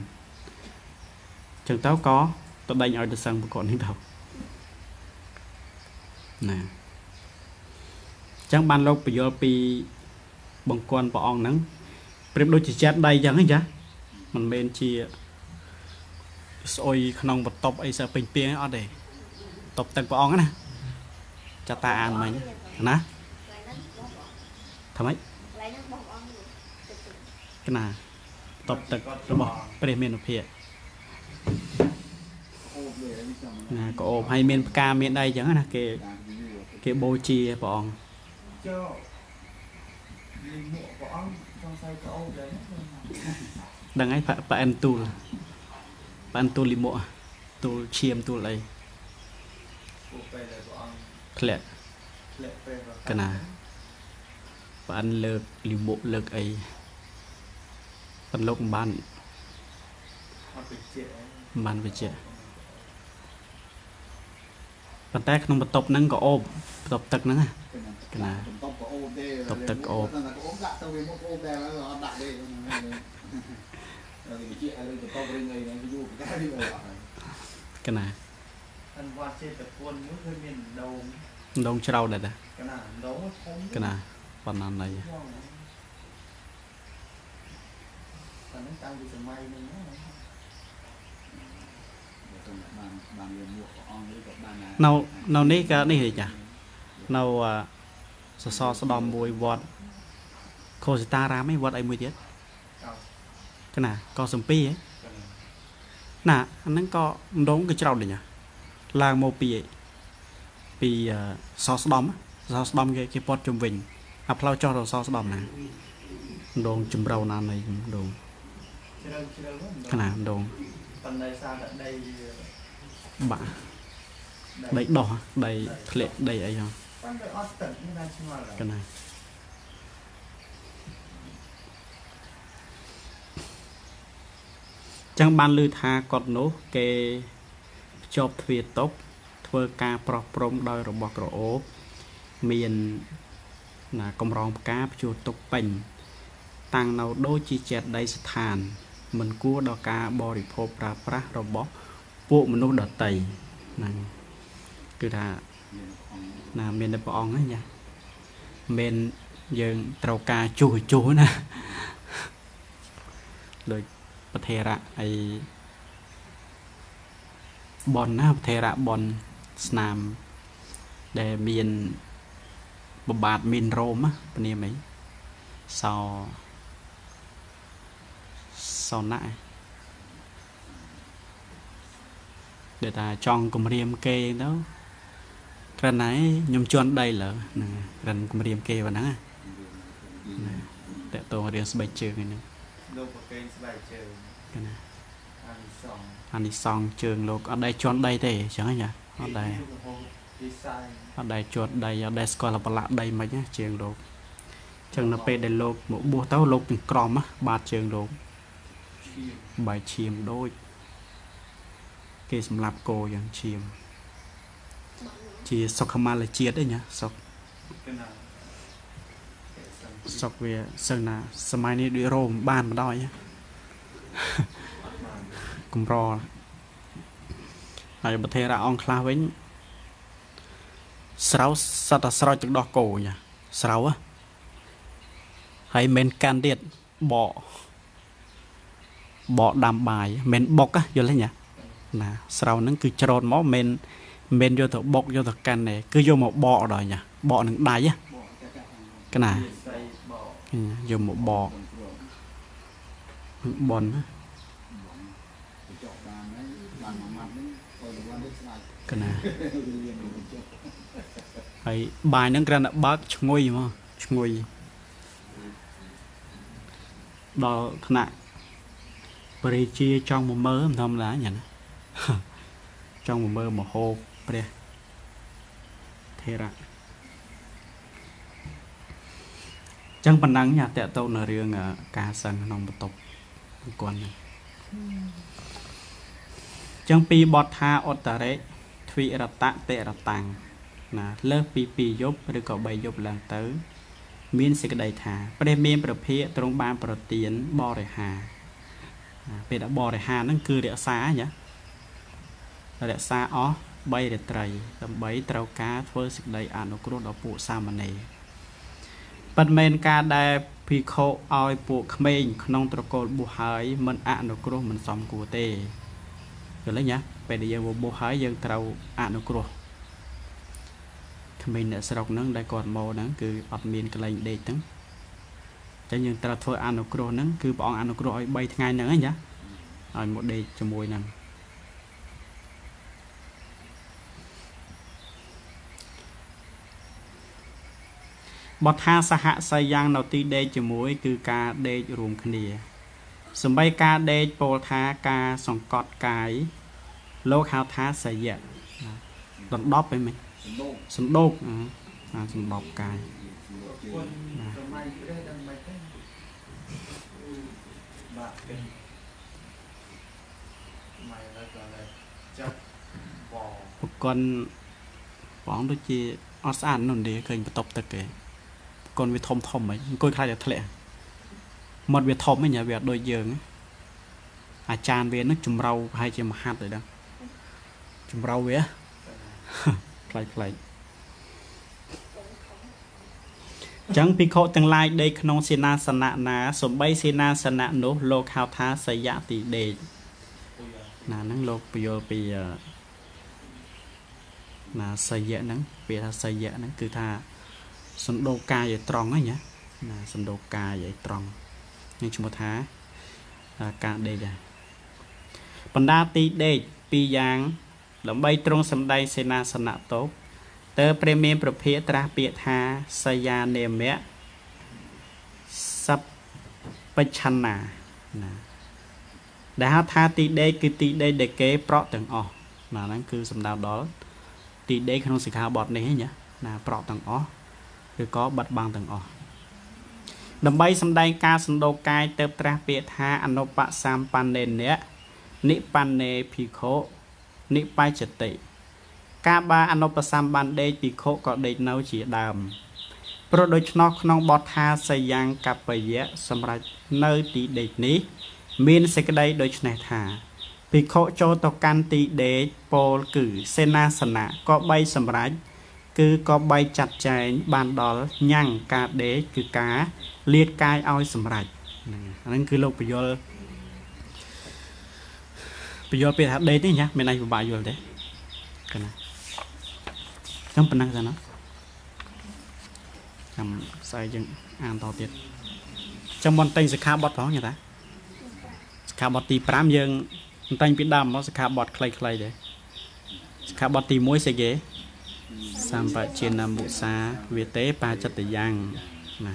ចឹងទៅក៏ ទៅដេញឲ្យទៅសឹងប្រកបនេះទៅណាចឹងបានលោកបញ្យល់ពីបង្គន់ព្រះអង្គហ្នឹងប្រៀបដូចជាចិត្តដៃចឹងហ៎ចាមិនមែនជាស្អុយក្នុងបន្ទប់អីសើពេញពីអត់ទេតប់ទឹកព្រះអង្គណាចាតាអានមិញណាថាម៉េចកណាតប់ទឹករបស់ព្រះមានភិយ ណាក៏អូបហើយមានផ្កាមានអីចឹងណាគេគេបូជាព្រះអង្គ cho linh mộ của ông trong say có ô đấy ដឹងហើយប៉ប៉ែនទូលប៉ែនទូលលីមួទូលឈាមទូលអី của về là của ông ធ្លាក់ lệ về và កណាប៉ែនលើកលីមួលើកអីប៉ែនលោកមិនបាន họ bị trễ មិនបានវិជ្ជា ប៉ុន្តែក្នុងបន្ទប់ហ្នឹងក៏អូបបន្ទប់ទឹកហ្នឹងណាកណាតបក៏អូបទេតបទឹកក៏អូបតែក៏អូបដាក់ទៅវាមកអូបដែរហើយអត់ដាក់ទេហើយជាឲ្យទៅតបរៀងអីហ្នឹងយូរតែនេះអត់ហើយកណា ăn qua trên tập quân mới hơi miền đầu ដងច្រោតដែរតា cái nào đấu không កណាប៉ុណ្ណាណៃ còn nó tăng đi từ may nên nó បានបានវាមួកព្រះអង្គឬក៏បា ននៅនៅនេះក៏នេះទេចានៅអ่าសសរស្ដំមួយវត្តខោសិតារាមឯងវត្តអីមួយទៀត cao កណាក៏សំពីហ៎ cái này ណាអាហ្នឹងក៏ម្ដងក៏ច្រោតដែរញ៉ាឡើងមកពីពីអឺសសរស្ដំសសរស្ដំគេគេពត់ជុំវិញអាផ្លូវចុះទៅសសរស្ដំណាម្ដងជំរៅណានៃម្ដង chơi đâu chơi đâu កណាម្ដង phần này sao lại đây បាក់ đây ដីដោះដីធ្លាក់ដីអីហ្នឹង con đợi ót tận như đang sinh hoạt ក rồi ណាចឹងបានឮថាគាត់នោះ គេភ្ជាប់ទ្វារតុបធ្វើការប្រោះព្រំដោយរបស់ក្រអូបមានណាកំរងផ្កាភ្ជួរទុកពេញតាំងនៅដូចជាចេតដីស្ថាន មិនគួរដល់ការបរិភោគប្រើប្រាស់របស់ពួកមនុស្សដតីហ្នឹងគឺថាណាមានតែព្រះអង្គហ្នឹងចាមិនយើងត្រូវការជួសជួសណាដូចប្រធេរៈអីបនណាប្រធេរៈបនស្នាមដែលមានបបាទមានរោមណាព្រាមអីសោ សោណាស់ដែលថាចង់គម្រាមគេទៅគ្រាន់តែខ្ញុំជន់ដីលើហ្នឹងគ្រាន់គម្រាមគេប៉ុណ្ណឹងណាតើតងរៀងស្បែកជើងហ្នឹងលោកប្រកេនស្បែកជើងកណាអានិសងអានេះសងជើងលោកអត់ដែរជន់ដីទេអញ្ចឹងហ៎ចាអត់ដែររហូតទីសាយអត់ដែរជាប់ដីអត់ដែរស្គាល់ប្រឡាក់ដីមិនណាជើងលោកអញ្ចឹងនៅពេលដែលលោកមកបួសទៅលោកទាំងក្រមណាបាតជើងលោកឈៀម បាយឈាមដូច គេសម្លាប់គោយ៉ាងឈាម ជាសុខមាលជាតិឯណាសុខកណាគេសំសុខវាសឹងណាសម័យនេះដូចរោមបានម្ដងណាកំរហើយប្រធេរៈអង្គខ្លះវិញស្រោសត្វតែស្រោចទឹកដោះគោញ៉ាស្រោហ៎ហើយមិនកាន់ទៀតបក បកដាំបាយមិនបុកហ៎យល់ទេញ៉ាណាស្រោហ្នឹងគឺច្រូតមកមិនមិនយកទៅបុកយកទៅកាន់ទេគឺយកមកបកដល់ញ៉ាបកនឹងដៃហ៎កណាវាស័យបោយកមកបកបនណាចុកបានហើយបានមួយម៉ាត់នេះអត់បាននេះស្ដាច់កណារៀនទៅចុកហើយបាយហ្នឹងគ្រាន់តែបើកឈ្ងុយមកឈ្ងុយដល់ថ្នាក់ បរិជាចង់មកមើលមិនធម្មតាញ៉ាណាចង់មកមើលមហោបព្រះថេរៈចឹងប៉ុណ្ណឹងញ៉ាតកតទៅនៅរឿងអ่าការសិនក្នុងបន្ទប់អង្គន់ហ្នឹងចឹងពីបទថាអត្តរិទ្វិរតៈតិរតាំងណាលើសពី2យប់ឬក៏3យប់ឡើងទៅ មានសេចក្តីថាព្រះមានប្រភិយទ្រង់បានប្រទានបរិហាណា ពេលដែលបរិហាហ្នឹងគឺរក្សាញ៉ារក្សាអស់3រាត្រីដើម្បីត្រូវការធ្វើសេចក្តីអនុគ្រោះដល់ពួកសាមណេរប៉ុន្តែនការដែលភិក្ខុឲ្យពួកក្មេងក្នុងត្រកូលបុស្សហើយមិនអនុគ្រោះមិនសមគួរទេយល់ទេញ៉ាពេលដែលយើងបុស្សហើយយើងត្រូវអនុគ្រោះក្មេងអ្នកស្រុកហ្នឹងដែលគាត់មកហ្នឹងគឺអត់មានកន្លែងដេកហ្នឹងអញ្ចឹងយើងត្រូវធ្វើអនុគ្រោះហ្នឹងគឺព្រះអង្គអនុគ្រោះឲ្យ3ថ្ងៃហ្នឹងណាឲ្យមកដេកជាមួយហ្នឹងបទថាសហសយ៉ាងនៅទីដេកជាមួយ គឺការដេករួមគ្នាសម្បីការដេកពោលថាការសង្កត់កាយលោកហៅថាសយៈណាដណ្ដប់ហ្នឹងសណ្ដោកអ่าអាសណ្ដោកកាយពុ គុណព្រះអង្គដូចជាអត់ស្អាតនោះទេឃើញបន្ទប់ទឹកគេប្រគុណវាធំធំហីអង្គុយខ្លាចតែធ្លាក់មាត់វាធំហីញ៉ាវាអត់ដូចយើងអាចារ្យវានឹងចម្រៅប្រហែលជាមហាត់ហើយដឹងចម្រៅវាផ្លែកផ្លែកចឹងភិក្ខុទាំងឡាយដេកក្នុងសេនាសនៈណាសំបីសេនាសនៈនោះលោកហៅថាសយៈទីដេកពុយណាហ្នឹងលោកពយល់ពីអឺ ណាសយៈហ្នឹងពាក្យថាសយៈហ្នឹងគឺថាសណ្ដោកាយឲ្យត្រង់ហ្នឹងណាណាសណ្ដោកាយឲ្យត្រង់នេះឈ្មោះថាអាការដេកដែរបណ្ដាទីដេកពីរយ៉ាងដើម្បីត្រង់សម្ដែងសេនាសនៈតោបតើព្រះមានប្រភិយត្រាស់ពាក្យថាសយានេមៈសពបច្ឆណាណាដែលហៅថាទីដេកគឺទីដេកដែលគេប្រក់ទាំងអស់ណាហ្នឹងគឺសំដៅដល់ ទីដេកក្នុងសិក្ខាបទនេះណាណាប្រក់ទាំងអស់ឬក៏បិទបាំងទាំងអស់ដើម្បីសម្ដែងការសណ្ដោកកាយទៅត្រាស់ពាក្យថាអនុបសម្បណ្ណេនៈនិបណ្ណេភិក្ខុនិបច្ចតិការបាអនុបសម្បណ្ណដេកភិក្ខុក៏ដេកនៅជាដើមព្រោះដូច្នោះក្នុងបទថាសយ៉ាងកបយៈសម្រាប់នៅទីដេកនេះ មានសេចក្តីដូចនេះថា ភិក្ខុចូលទៅកាន់ទីដេកពោលគឺសេនាសនៈក៏បីសម្រាប់គឺក៏បីចាត់ចែងបានដល់ញ៉ាំងការដេកគឺការលាតកាយឲ្យសម្រេចហ្នឹងអាហ្នឹងគឺលោកពយល់ពយល់ពេលថាដេកនេះញ៉ាមានអីពិបាកយល់ទេកណាចាំប៉ុណ្ណឹងសិនណាចាំស្អែកយើងអានតទៀតចាំមិនតែងសិក្ខាបទផងញ៉ាតាសិក្ខាបទទី5យើងមិន តែងពីដើមមកសិក្ខាបទខ្លីៗទេសិក្ខាបទទី1ស្អីគេសម្បជានមុសាវាទេបាចិត្តយ៉ាងណា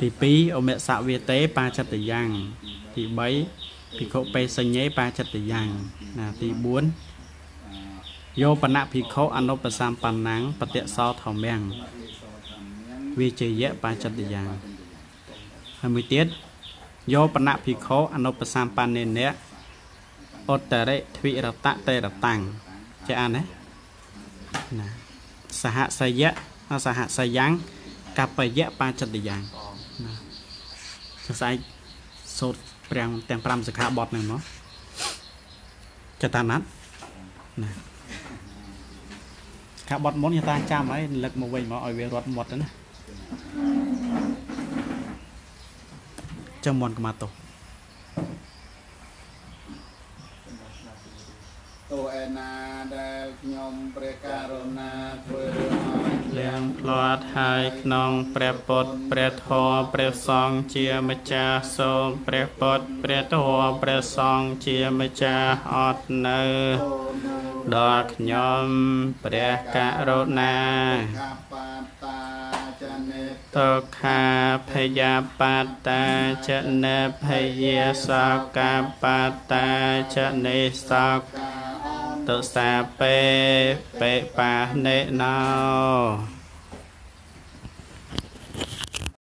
ទី2អមិសវាទេបាចិត្តយ៉ាងទី3ភិក្ខុបេសញ្ញេបាចិត្តយ៉ាងណាទី4យោបណៈភិក្ខុអនុបសម្បណ្ណាំងបតិសោធម្មំវិជយៈបាចិត្តយ៉ាងហើយមួយទៀតយោបណៈភិក្ខុអនុបសម្បណ្ណេនៈ អតរិទ្វិរតៈតេរតាំងចេះអានទេណាសហសយៈសហសយ៉ាងកបយៈបាចិត្តយ៉ាងណាសរសៃសូត្រប្រាំងទាំង5សិក្ខាបទហ្នឹងមកចតាណាត់ណាសិក្ខាបទមុនយតាចាំហើយលឹកមកវិញមកឲ្យវារត់មាត់ទៅណាចាំមន់កមាតោ តួឯណាដែលខ្ញុំព្រះករុណាធ្វើឲ្យលៀងផ្លាត់ហើយក្នុងព្រះពុទ្ធព្រះធម៌ព្រះសង្ឃជាម្ចាស់សូមព្រះពុទ្ធព្រះធម៌ព្រះសង្ឃជាម្ចាស់អត់នៅដល់ខ្ញុំព្រះករុណាខាបាតាចនិទុក្ខាភយាបតាចនិភយាសកបតាចនិសក កាអនទុសាពេបេបានេណោ